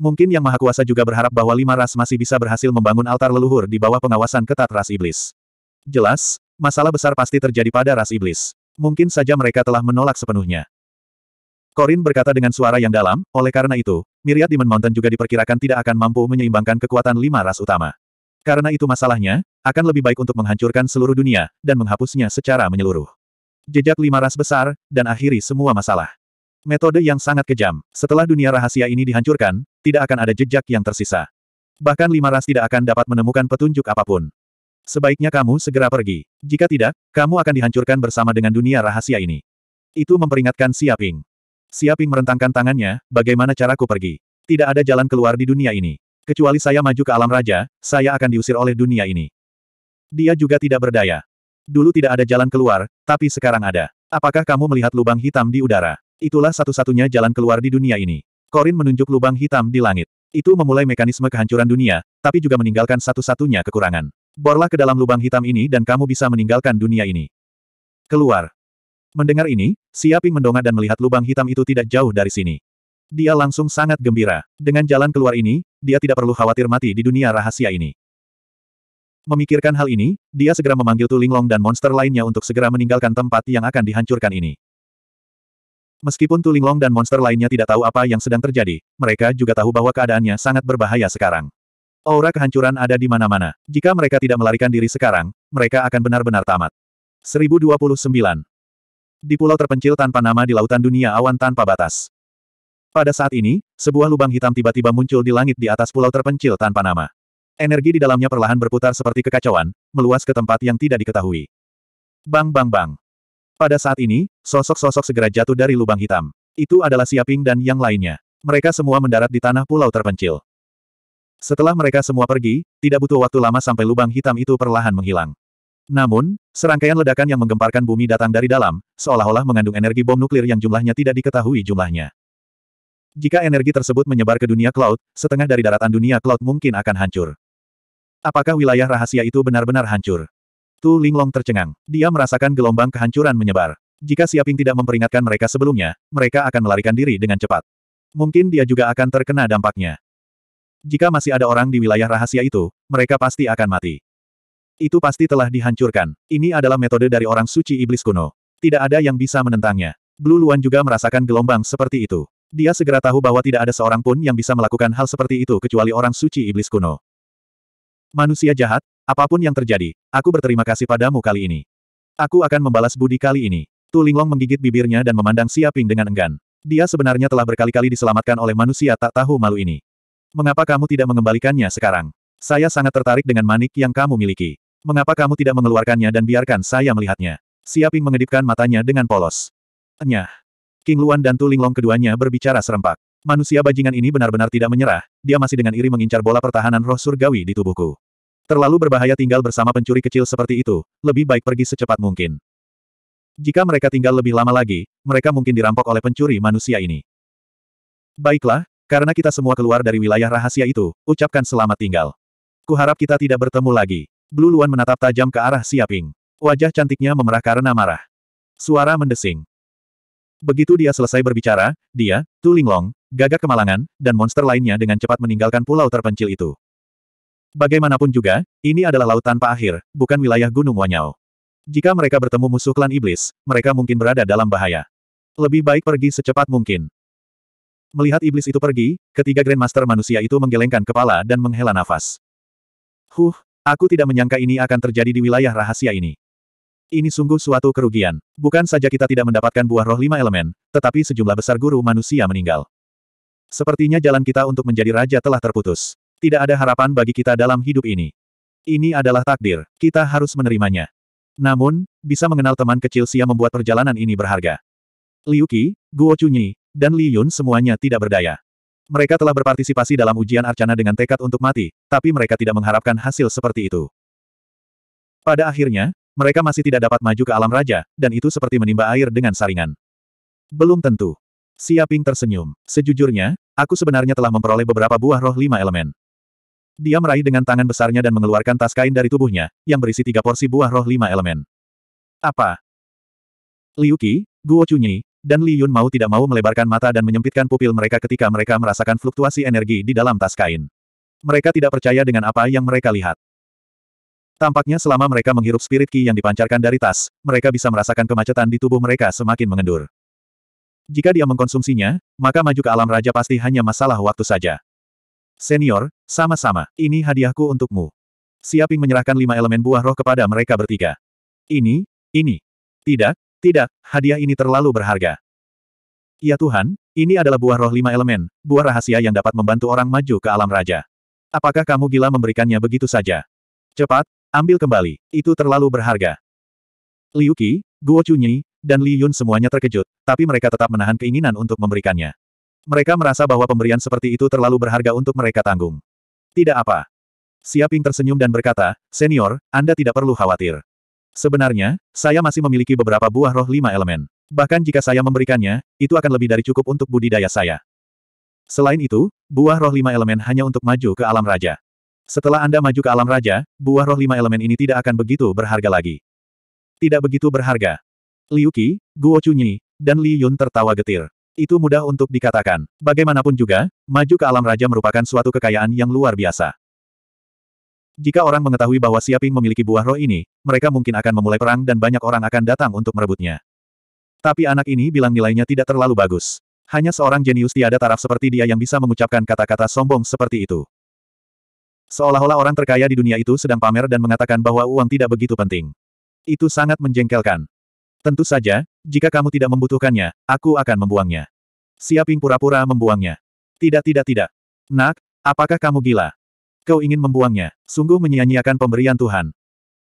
Mungkin Yang Maha Kuasa juga berharap bahwa lima ras masih bisa berhasil membangun altar leluhur di bawah pengawasan ketat ras iblis. Jelas, masalah besar pasti terjadi pada ras iblis. Mungkin saja mereka telah menolak sepenuhnya. Korin berkata dengan suara yang dalam, oleh karena itu, Myriad Demon Mountain juga diperkirakan tidak akan mampu menyeimbangkan kekuatan lima ras utama. Karena itu masalahnya, akan lebih baik untuk menghancurkan seluruh dunia, dan menghapusnya secara menyeluruh. Jejak lima ras besar, dan akhiri semua masalah. Metode yang sangat kejam. Setelah dunia rahasia ini dihancurkan, tidak akan ada jejak yang tersisa. Bahkan lima ras tidak akan dapat menemukan petunjuk apa pun. Sebaiknya kamu segera pergi. Jika tidak, kamu akan dihancurkan bersama dengan dunia rahasia ini. Itu memperingatkan Siaping. Siaping merentangkan tangannya, bagaimana caraku pergi? Tidak ada jalan keluar di dunia ini. Kecuali saya maju ke alam raja, saya akan diusir oleh dunia ini. Dia juga tidak berdaya. Dulu tidak ada jalan keluar, tapi sekarang ada. Apakah kamu melihat lubang hitam di udara? Itulah satu-satunya jalan keluar di dunia ini. Korin menunjuk lubang hitam di langit. Itu memulai mekanisme kehancuran dunia, tapi juga meninggalkan satu-satunya kekurangan. Borlah ke dalam lubang hitam ini dan kamu bisa meninggalkan dunia ini. Keluar. Mendengar ini, Siaping mendongak dan melihat lubang hitam itu tidak jauh dari sini. Dia langsung sangat gembira. Dengan jalan keluar ini, dia tidak perlu khawatir mati di dunia rahasia ini. Memikirkan hal ini, dia segera memanggil Tu Linglong dan monster lainnya untuk segera meninggalkan tempat yang akan dihancurkan ini. Meskipun Tu Linglong dan monster lainnya tidak tahu apa yang sedang terjadi, mereka juga tahu bahwa keadaannya sangat berbahaya sekarang. Aura kehancuran ada di mana-mana. Jika mereka tidak melarikan diri sekarang, mereka akan benar-benar tamat. 1029 di pulau terpencil tanpa nama di lautan dunia awan tanpa batas. Pada saat ini, sebuah lubang hitam tiba-tiba muncul di langit di atas pulau terpencil tanpa nama. Energi di dalamnya perlahan berputar seperti kekacauan, meluas ke tempat yang tidak diketahui. Bang bang bang. Pada saat ini, sosok-sosok segera jatuh dari lubang hitam. Itu adalah Siaping dan yang lainnya. Mereka semua mendarat di tanah pulau terpencil. Setelah mereka semua pergi, tidak butuh waktu lama sampai lubang hitam itu perlahan menghilang. Namun, serangkaian ledakan yang menggemparkan bumi datang dari dalam, seolah-olah mengandung energi bom nuklir yang jumlahnya tidak diketahui jumlahnya. Jika energi tersebut menyebar ke dunia cloud, setengah dari daratan dunia cloud mungkin akan hancur. Apakah wilayah rahasia itu benar-benar hancur? Tu Linglong tercengang. Dia merasakan gelombang kehancuran menyebar. Jika Siaping tidak memperingatkan mereka sebelumnya, mereka akan melarikan diri dengan cepat. Mungkin dia juga akan terkena dampaknya. Jika masih ada orang di wilayah rahasia itu, mereka pasti akan mati. Itu pasti telah dihancurkan. Ini adalah metode dari orang suci iblis kuno. Tidak ada yang bisa menentangnya. Blue Luan juga merasakan gelombang seperti itu. Dia segera tahu bahwa tidak ada seorang pun yang bisa melakukan hal seperti itu kecuali orang suci iblis kuno. Manusia jahat, apa pun yang terjadi, aku berterima kasih padamu kali ini. Aku akan membalas budi kali ini. Tu Linglong menggigit bibirnya dan memandang Siaping dengan enggan. Dia sebenarnya telah berkali-kali diselamatkan oleh manusia tak tahu malu ini. Mengapa kamu tidak mengembalikannya sekarang? Saya sangat tertarik dengan manik yang kamu miliki. Mengapa kamu tidak mengeluarkannya dan biarkan saya melihatnya? Siaping mengedipkan matanya dengan polos. Enyah. King Luan dan Tu Linglong keduanya berbicara serempak. Manusia bajingan ini benar-benar tidak menyerah, dia masih dengan iri mengincar bola pertahanan roh surgawi di tubuhku. Terlalu berbahaya tinggal bersama pencuri kecil seperti itu, lebih baik pergi secepat mungkin. Jika mereka tinggal lebih lama lagi, mereka mungkin dirampok oleh pencuri manusia ini. Baiklah, karena kita semua keluar dari wilayah rahasia itu, ucapkan selamat tinggal. Kuharap kita tidak bertemu lagi. Blue Luan menatap tajam ke arah Siaping. Wajah cantiknya memerah karena marah. Suara mendesing. Begitu dia selesai berbicara, dia, Tu Linglong, gagak kemalangan, dan monster lainnya dengan cepat meninggalkan pulau terpencil itu. Bagaimanapun juga, ini adalah laut tanpa akhir, bukan wilayah Gunung Wanyao. Jika mereka bertemu musuh klan iblis, mereka mungkin berada dalam bahaya. Lebih baik pergi secepat mungkin. Melihat iblis itu pergi, ketiga Grandmaster manusia itu menggelengkan kepala dan menghela nafas. Huh, Aku tidak menyangka ini akan terjadi di wilayah rahasia ini. Ini sungguh suatu kerugian. Bukan saja kita tidak mendapatkan buah roh lima elemen, tetapi sejumlah besar guru manusia meninggal. Sepertinya jalan kita untuk menjadi raja telah terputus. Tidak ada harapan bagi kita dalam hidup ini. Ini adalah takdir, kita harus menerimanya. Namun, bisa mengenal teman kecil Sia membuat perjalanan ini berharga. Liu Qi, Guo Chunyi, dan Li Yun semuanya tidak berdaya. Mereka telah berpartisipasi dalam ujian arcana dengan tekad untuk mati, tapi mereka tidak mengharapkan hasil seperti itu. Pada akhirnya, mereka masih tidak dapat maju ke alam raja, dan itu seperti menimba air dengan saringan. Belum tentu. Siaping tersenyum. Sejujurnya, aku sebenarnya telah memperoleh beberapa buah roh lima elemen. Dia meraih dengan tangan besarnya dan mengeluarkan tas kain dari tubuhnya, yang berisi tiga porsi buah roh lima elemen. Apa? Liu Qi, Guo Chunyi, dan Li Yun mau tidak mau melebarkan mata dan menyempitkan pupil mereka ketika mereka merasakan fluktuasi energi di dalam tas kain. Mereka tidak percaya dengan apa yang mereka lihat. Tampaknya selama mereka menghirup spirit ki yang dipancarkan dari tas, mereka bisa merasakan kemacetan di tubuh mereka semakin mengendur. Jika dia mengkonsumsinya, maka maju ke alam raja pasti hanya masalah waktu saja. Senior, sama-sama, ini hadiahku untukmu. Siaping menyerahkan lima elemen buah roh kepada mereka bertiga. Ini, ini. Tidak, tidak, hadiah ini terlalu berharga. Ya Tuhan, ini adalah buah roh lima elemen, buah rahasia yang dapat membantu orang maju ke alam raja. Apakah kamu gila memberikannya begitu saja? Cepat, ambil kembali, itu terlalu berharga. Liu Qi, Guo Chunyi, dan Li Yun semuanya terkejut, tapi mereka tetap menahan keinginan untuk memberikannya. Mereka merasa bahwa pemberian seperti itu terlalu berharga untuk mereka tanggung. Tidak apa. Siaping tersenyum dan berkata, Senior, Anda tidak perlu khawatir. Sebenarnya, saya masih memiliki beberapa buah roh lima elemen. Bahkan jika saya memberikannya, itu akan lebih dari cukup untuk budidaya saya. Selain itu, buah roh lima elemen hanya untuk maju ke alam raja. Setelah Anda maju ke alam raja, buah roh lima elemen ini tidak akan begitu berharga lagi. Tidak begitu berharga. Liu Qi, Guo Chunyi, dan Li Yun tertawa getir. Itu mudah untuk dikatakan. Bagaimanapun juga, maju ke alam raja merupakan suatu kekayaan yang luar biasa. Jika orang mengetahui bahwa Siaping memiliki buah roh ini, mereka mungkin akan memulai perang dan banyak orang akan datang untuk merebutnya. Tapi anak ini bilang nilainya tidak terlalu bagus. Hanya seorang jenius tiada taraf seperti dia yang bisa mengucapkan kata-kata sombong seperti itu. Seolah-olah orang terkaya di dunia itu sedang pamer dan mengatakan bahwa uang tidak begitu penting. Itu sangat menjengkelkan. Tentu saja, jika kamu tidak membutuhkannya, aku akan membuangnya. Siaping pura-pura membuangnya. Tidak tidak tidak. Nak, apakah kamu gila? Kau ingin membuangnya, sungguh menyia-nyiakan pemberian Tuhan.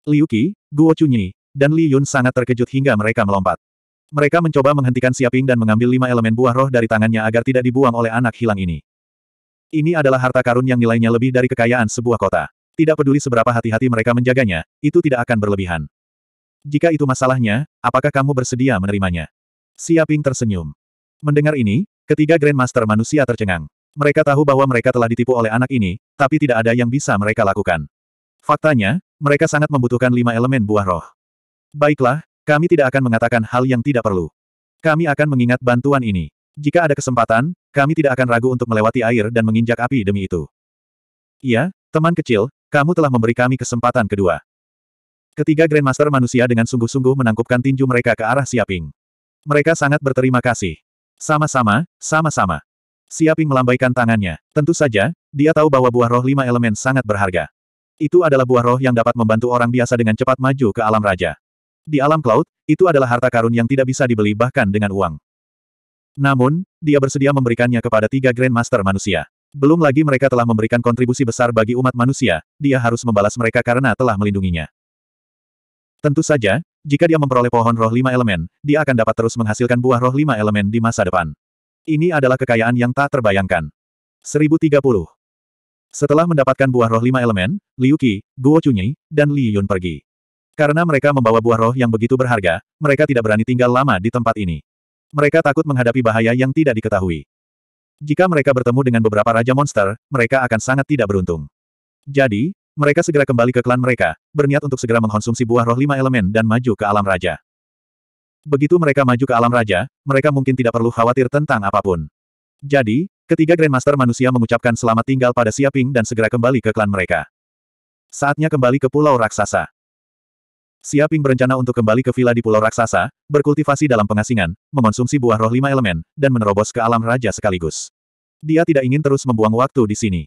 Liu Qi, Guo Chunyi, dan Li Yun sangat terkejut hingga mereka melompat. Mereka mencoba menghentikan Siaping dan mengambil lima elemen buah roh dari tangannya agar tidak dibuang oleh anak hilang ini. Ini adalah harta karun yang nilainya lebih dari kekayaan sebuah kota. Tidak peduli seberapa hati-hati mereka menjaganya, itu tidak akan berlebihan. Jika itu masalahnya, apakah kamu bersedia menerimanya? Siaping tersenyum. Mendengar ini, ketiga Grandmaster manusia tercengang. Mereka tahu bahwa mereka telah ditipu oleh anak ini, tapi tidak ada yang bisa mereka lakukan. Faktanya, mereka sangat membutuhkan lima elemen buah roh. Baiklah, kami tidak akan mengatakan hal yang tidak perlu. Kami akan mengingat bantuan ini. Jika ada kesempatan, kami tidak akan ragu untuk melewati air dan menginjak api demi itu. Iya, teman kecil, kamu telah memberi kami kesempatan kedua. Ketiga Grandmaster manusia dengan sungguh-sungguh menangkupkan tinju mereka ke arah Siaping. Mereka sangat berterima kasih. Sama-sama, sama-sama. Siaping melambaikan tangannya. Tentu saja, dia tahu bahwa buah roh lima elemen sangat berharga. Itu adalah buah roh yang dapat membantu orang biasa dengan cepat maju ke alam raja. Di alam cloud, itu adalah harta karun yang tidak bisa dibeli bahkan dengan uang. Namun, dia bersedia memberikannya kepada tiga Grandmaster manusia. Belum lagi mereka telah memberikan kontribusi besar bagi umat manusia, dia harus membalas mereka karena telah melindunginya. Tentu saja, jika dia memperoleh pohon roh lima elemen, dia akan dapat terus menghasilkan buah roh lima elemen di masa depan. Ini adalah kekayaan yang tak terbayangkan. 1030. Setelah mendapatkan buah roh lima elemen, Liu Qi, Guo Chunyi, dan Li Yun pergi. Karena mereka membawa buah roh yang begitu berharga, mereka tidak berani tinggal lama di tempat ini. Mereka takut menghadapi bahaya yang tidak diketahui. Jika mereka bertemu dengan beberapa raja monster, mereka akan sangat tidak beruntung. Jadi, mereka segera kembali ke klan mereka, berniat untuk segera mengkonsumsi buah roh lima elemen dan maju ke alam raja. Begitu mereka maju ke alam raja, mereka mungkin tidak perlu khawatir tentang apa pun. Jadi, ketiga Grandmaster manusia mengucapkan selamat tinggal pada Siaping dan segera kembali ke klan mereka. Saatnya kembali ke Pulau Raksasa. Siaping berencana untuk kembali ke villa di Pulau Raksasa, berkultivasi dalam pengasingan, mengonsumsi buah roh lima elemen, dan menerobos ke alam raja sekaligus. Dia tidak ingin terus membuang waktu di sini.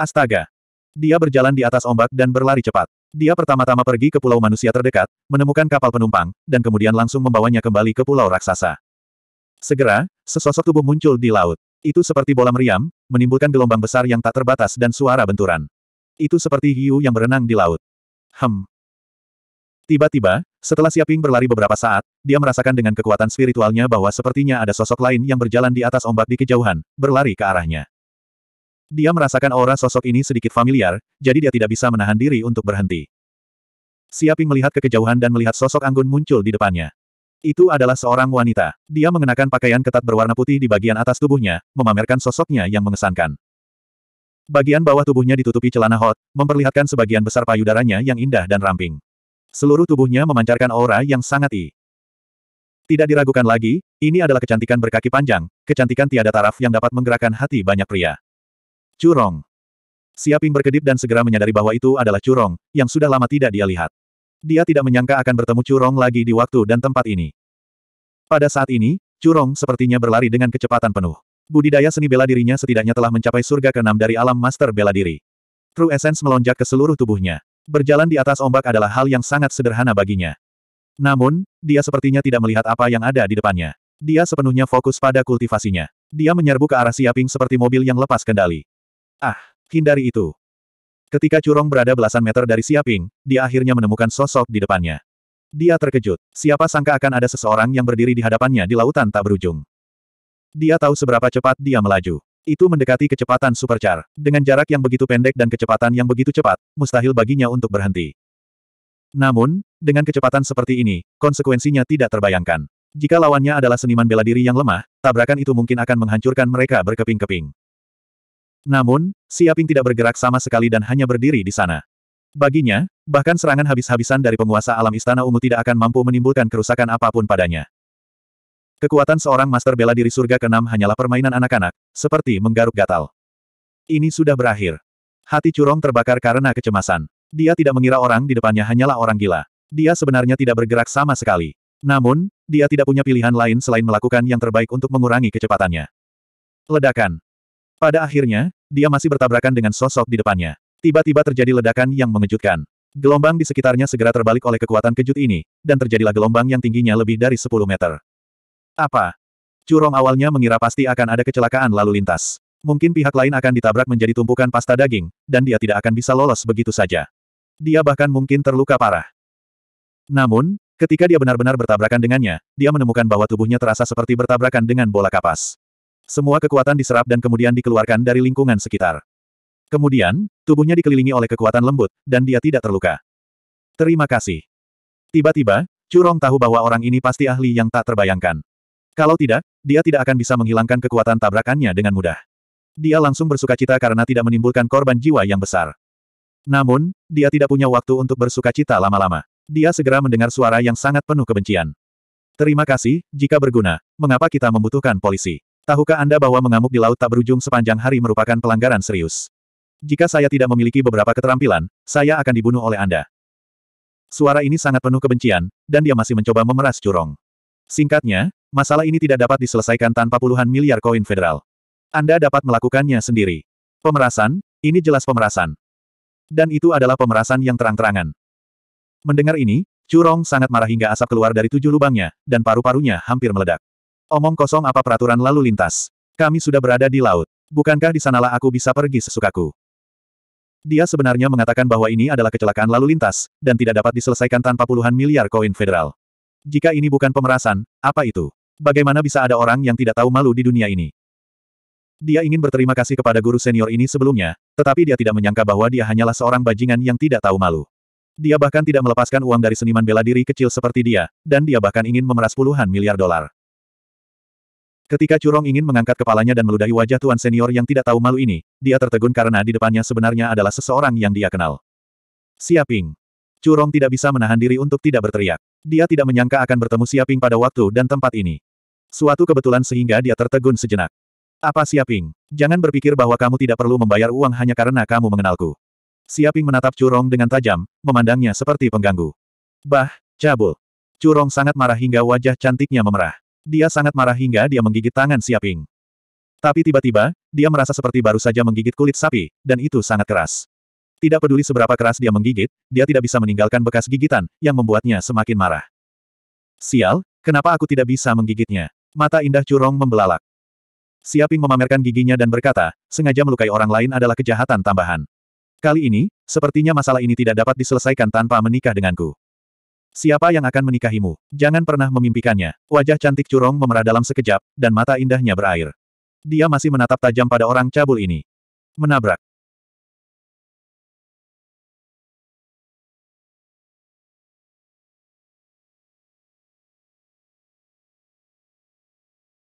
Astaga! Dia berjalan di atas ombak dan berlari cepat. Dia pertama-tama pergi ke pulau manusia terdekat, menemukan kapal penumpang, dan kemudian langsung membawanya kembali ke pulau raksasa. Segera, sesosok tubuh muncul di laut. Itu seperti bola meriam, menimbulkan gelombang besar yang tak terbatas dan suara benturan. Itu seperti hiu yang berenang di laut. Hem. Tiba-tiba, setelah Siaping berlari beberapa saat, dia merasakan dengan kekuatan spiritualnya bahwa sepertinya ada sosok lain yang berjalan di atas ombak di kejauhan, berlari ke arahnya. Dia merasakan aura sosok ini sedikit familiar, jadi dia tidak bisa menahan diri untuk berhenti. Siaping melihat ke kejauhan dan melihat sosok anggun muncul di depannya. Itu adalah seorang wanita. Dia mengenakan pakaian ketat berwarna putih di bagian atas tubuhnya, memamerkan sosoknya yang mengesankan. Bagian bawah tubuhnya ditutupi celana hot, memperlihatkan sebagian besar payudaranya yang indah dan ramping. Seluruh tubuhnya memancarkan aura yang sangat i. Tidak diragukan lagi, ini adalah kecantikan berkaki panjang, kecantikan tiada taraf yang dapat menggerakkan hati banyak pria. Curong. Siaping berkedip dan segera menyadari bahwa itu adalah Curong, yang sudah lama tidak dia lihat. Dia tidak menyangka akan bertemu Curong lagi di waktu dan tempat ini. Pada saat ini, Curong sepertinya berlari dengan kecepatan penuh. Budidaya seni bela dirinya setidaknya telah mencapai surga keenam dari alam master bela diri. True Essence melonjak ke seluruh tubuhnya. Berjalan di atas ombak adalah hal yang sangat sederhana baginya. Namun, dia sepertinya tidak melihat apa yang ada di depannya. Dia sepenuhnya fokus pada kultivasinya. Dia menyerbu ke arah Siaping seperti mobil yang lepas kendali. Ah, hindari itu. Ketika Curong berada belasan meter dari Siaping, dia akhirnya menemukan sosok di depannya. Dia terkejut. Siapa sangka akan ada seseorang yang berdiri di hadapannya di lautan tak berujung. Dia tahu seberapa cepat dia melaju. Itu mendekati kecepatan supercar. Dengan jarak yang begitu pendek dan kecepatan yang begitu cepat, mustahil baginya untuk berhenti. Namun, dengan kecepatan seperti ini, konsekuensinya tidak terbayangkan. Jika lawannya adalah seniman bela diri yang lemah, tabrakan itu mungkin akan menghancurkan mereka berkeping-keping. Namun, Siaping tidak bergerak sama sekali dan hanya berdiri di sana. Baginya, bahkan serangan habis-habisan dari penguasa alam Istana Ungu tidak akan mampu menimbulkan kerusakan apa pun padanya. Kekuatan seorang master bela diri surga keenam hanyalah permainan anak-anak, seperti menggaruk gatal. Ini sudah berakhir. Hati Curong terbakar karena kecemasan. Dia tidak mengira orang di depannya hanyalah orang gila. Dia sebenarnya tidak bergerak sama sekali. Namun, dia tidak punya pilihan lain selain melakukan yang terbaik untuk mengurangi kecepatannya. Ledakan. Pada akhirnya, dia masih bertabrakan dengan sosok di depannya. Tiba-tiba terjadi ledakan yang mengejutkan. Gelombang di sekitarnya segera terbalik oleh kekuatan kejut ini, dan terjadilah gelombang yang tingginya lebih dari 10 meter. Apa? Curong awalnya mengira pasti akan ada kecelakaan lalu lintas. Mungkin pihak lain akan ditabrak menjadi tumpukan pasta daging, dan dia tidak akan bisa lolos begitu saja. Dia bahkan mungkin terluka parah. Namun, ketika dia benar-benar bertabrakan dengannya, dia menemukan bahwa tubuhnya terasa seperti bertabrakan dengan bola kapas. Semua kekuatan diserap dan kemudian dikeluarkan dari lingkungan sekitar. Kemudian, tubuhnya dikelilingi oleh kekuatan lembut, dan dia tidak terluka. Terima kasih. Tiba-tiba, Curong tahu bahwa orang ini pasti ahli yang tak terbayangkan. Kalau tidak, dia tidak akan bisa menghilangkan kekuatan tabrakannya dengan mudah. Dia langsung bersuka cita karena tidak menimbulkan korban jiwa yang besar. Namun, dia tidak punya waktu untuk bersuka cita lama-lama. Dia segera mendengar suara yang sangat penuh kebencian. Terima kasih, jika berguna, mengapa kita membutuhkan polisi? Tahukah Anda bahwa mengamuk di laut tak berujung sepanjang hari merupakan pelanggaran serius? Jika saya tidak memiliki beberapa keterampilan, saya akan dibunuh oleh Anda. Suara ini sangat penuh kebencian, dan dia masih mencoba memeras curong. Singkatnya, Masalah ini tidak dapat diselesaikan tanpa puluhan miliar koin federal. Anda dapat melakukannya sendiri. Pemerasan, ini jelas pemerasan. Dan itu adalah pemerasan yang terang-terangan. Mendengar ini, Curong sangat marah hingga asap keluar dari tujuh lubangnya, dan paru-parunya hampir meledak. Omong kosong apa peraturan lalu lintas. Kami sudah berada di laut. Bukankah di sanalah aku bisa pergi sesukaku? Dia sebenarnya mengatakan bahwa ini adalah kecelakaan lalu lintas, dan tidak dapat diselesaikan tanpa puluhan miliar koin federal. Jika ini bukan pemerasan, apa itu? Bagaimana bisa ada orang yang tidak tahu malu di dunia ini? Dia ingin berterima kasih kepada guru senior ini sebelumnya, tetapi dia tidak menyangka bahwa dia hanyalah seorang bajingan yang tidak tahu malu. Dia bahkan tidak melepaskan uang dari seniman bela diri kecil seperti dia, dan dia bahkan ingin memeras puluhan miliar dolar. Ketika Curong ingin mengangkat kepalanya dan meludahi wajah tuan senior yang tidak tahu malu ini, dia tertegun karena di depannya sebenarnya adalah seseorang yang dia kenal. Siaping. Curong tidak bisa menahan diri untuk tidak berteriak. Dia tidak menyangka akan bertemu Siaping pada waktu dan tempat ini. Suatu kebetulan sehingga dia tertegun sejenak. Apa Siaping? Jangan berpikir bahwa kamu tidak perlu membayar uang hanya karena kamu mengenalku. Siaping menatap Curong dengan tajam, memandangnya seperti pengganggu. Bah, cabul. Curong sangat marah hingga wajah cantiknya memerah. Dia sangat marah hingga dia menggigit tangan Siaping. Tapi tiba-tiba, dia merasa seperti baru saja menggigit kulit sapi, dan itu sangat keras. Tidak peduli seberapa keras dia menggigit, dia tidak bisa meninggalkan bekas gigitan, yang membuatnya semakin marah. Sial, kenapa aku tidak bisa menggigitnya? Mata indah curong membelalak. Siaping memamerkan giginya dan berkata, sengaja melukai orang lain adalah kejahatan tambahan. Kali ini, sepertinya masalah ini tidak dapat diselesaikan tanpa menikah denganku. Siapa yang akan menikahimu? Jangan pernah memimpikannya. Wajah cantik Curong memerah dalam sekejap, dan mata indahnya berair. Dia masih menatap tajam pada orang cabul ini. Menabrak.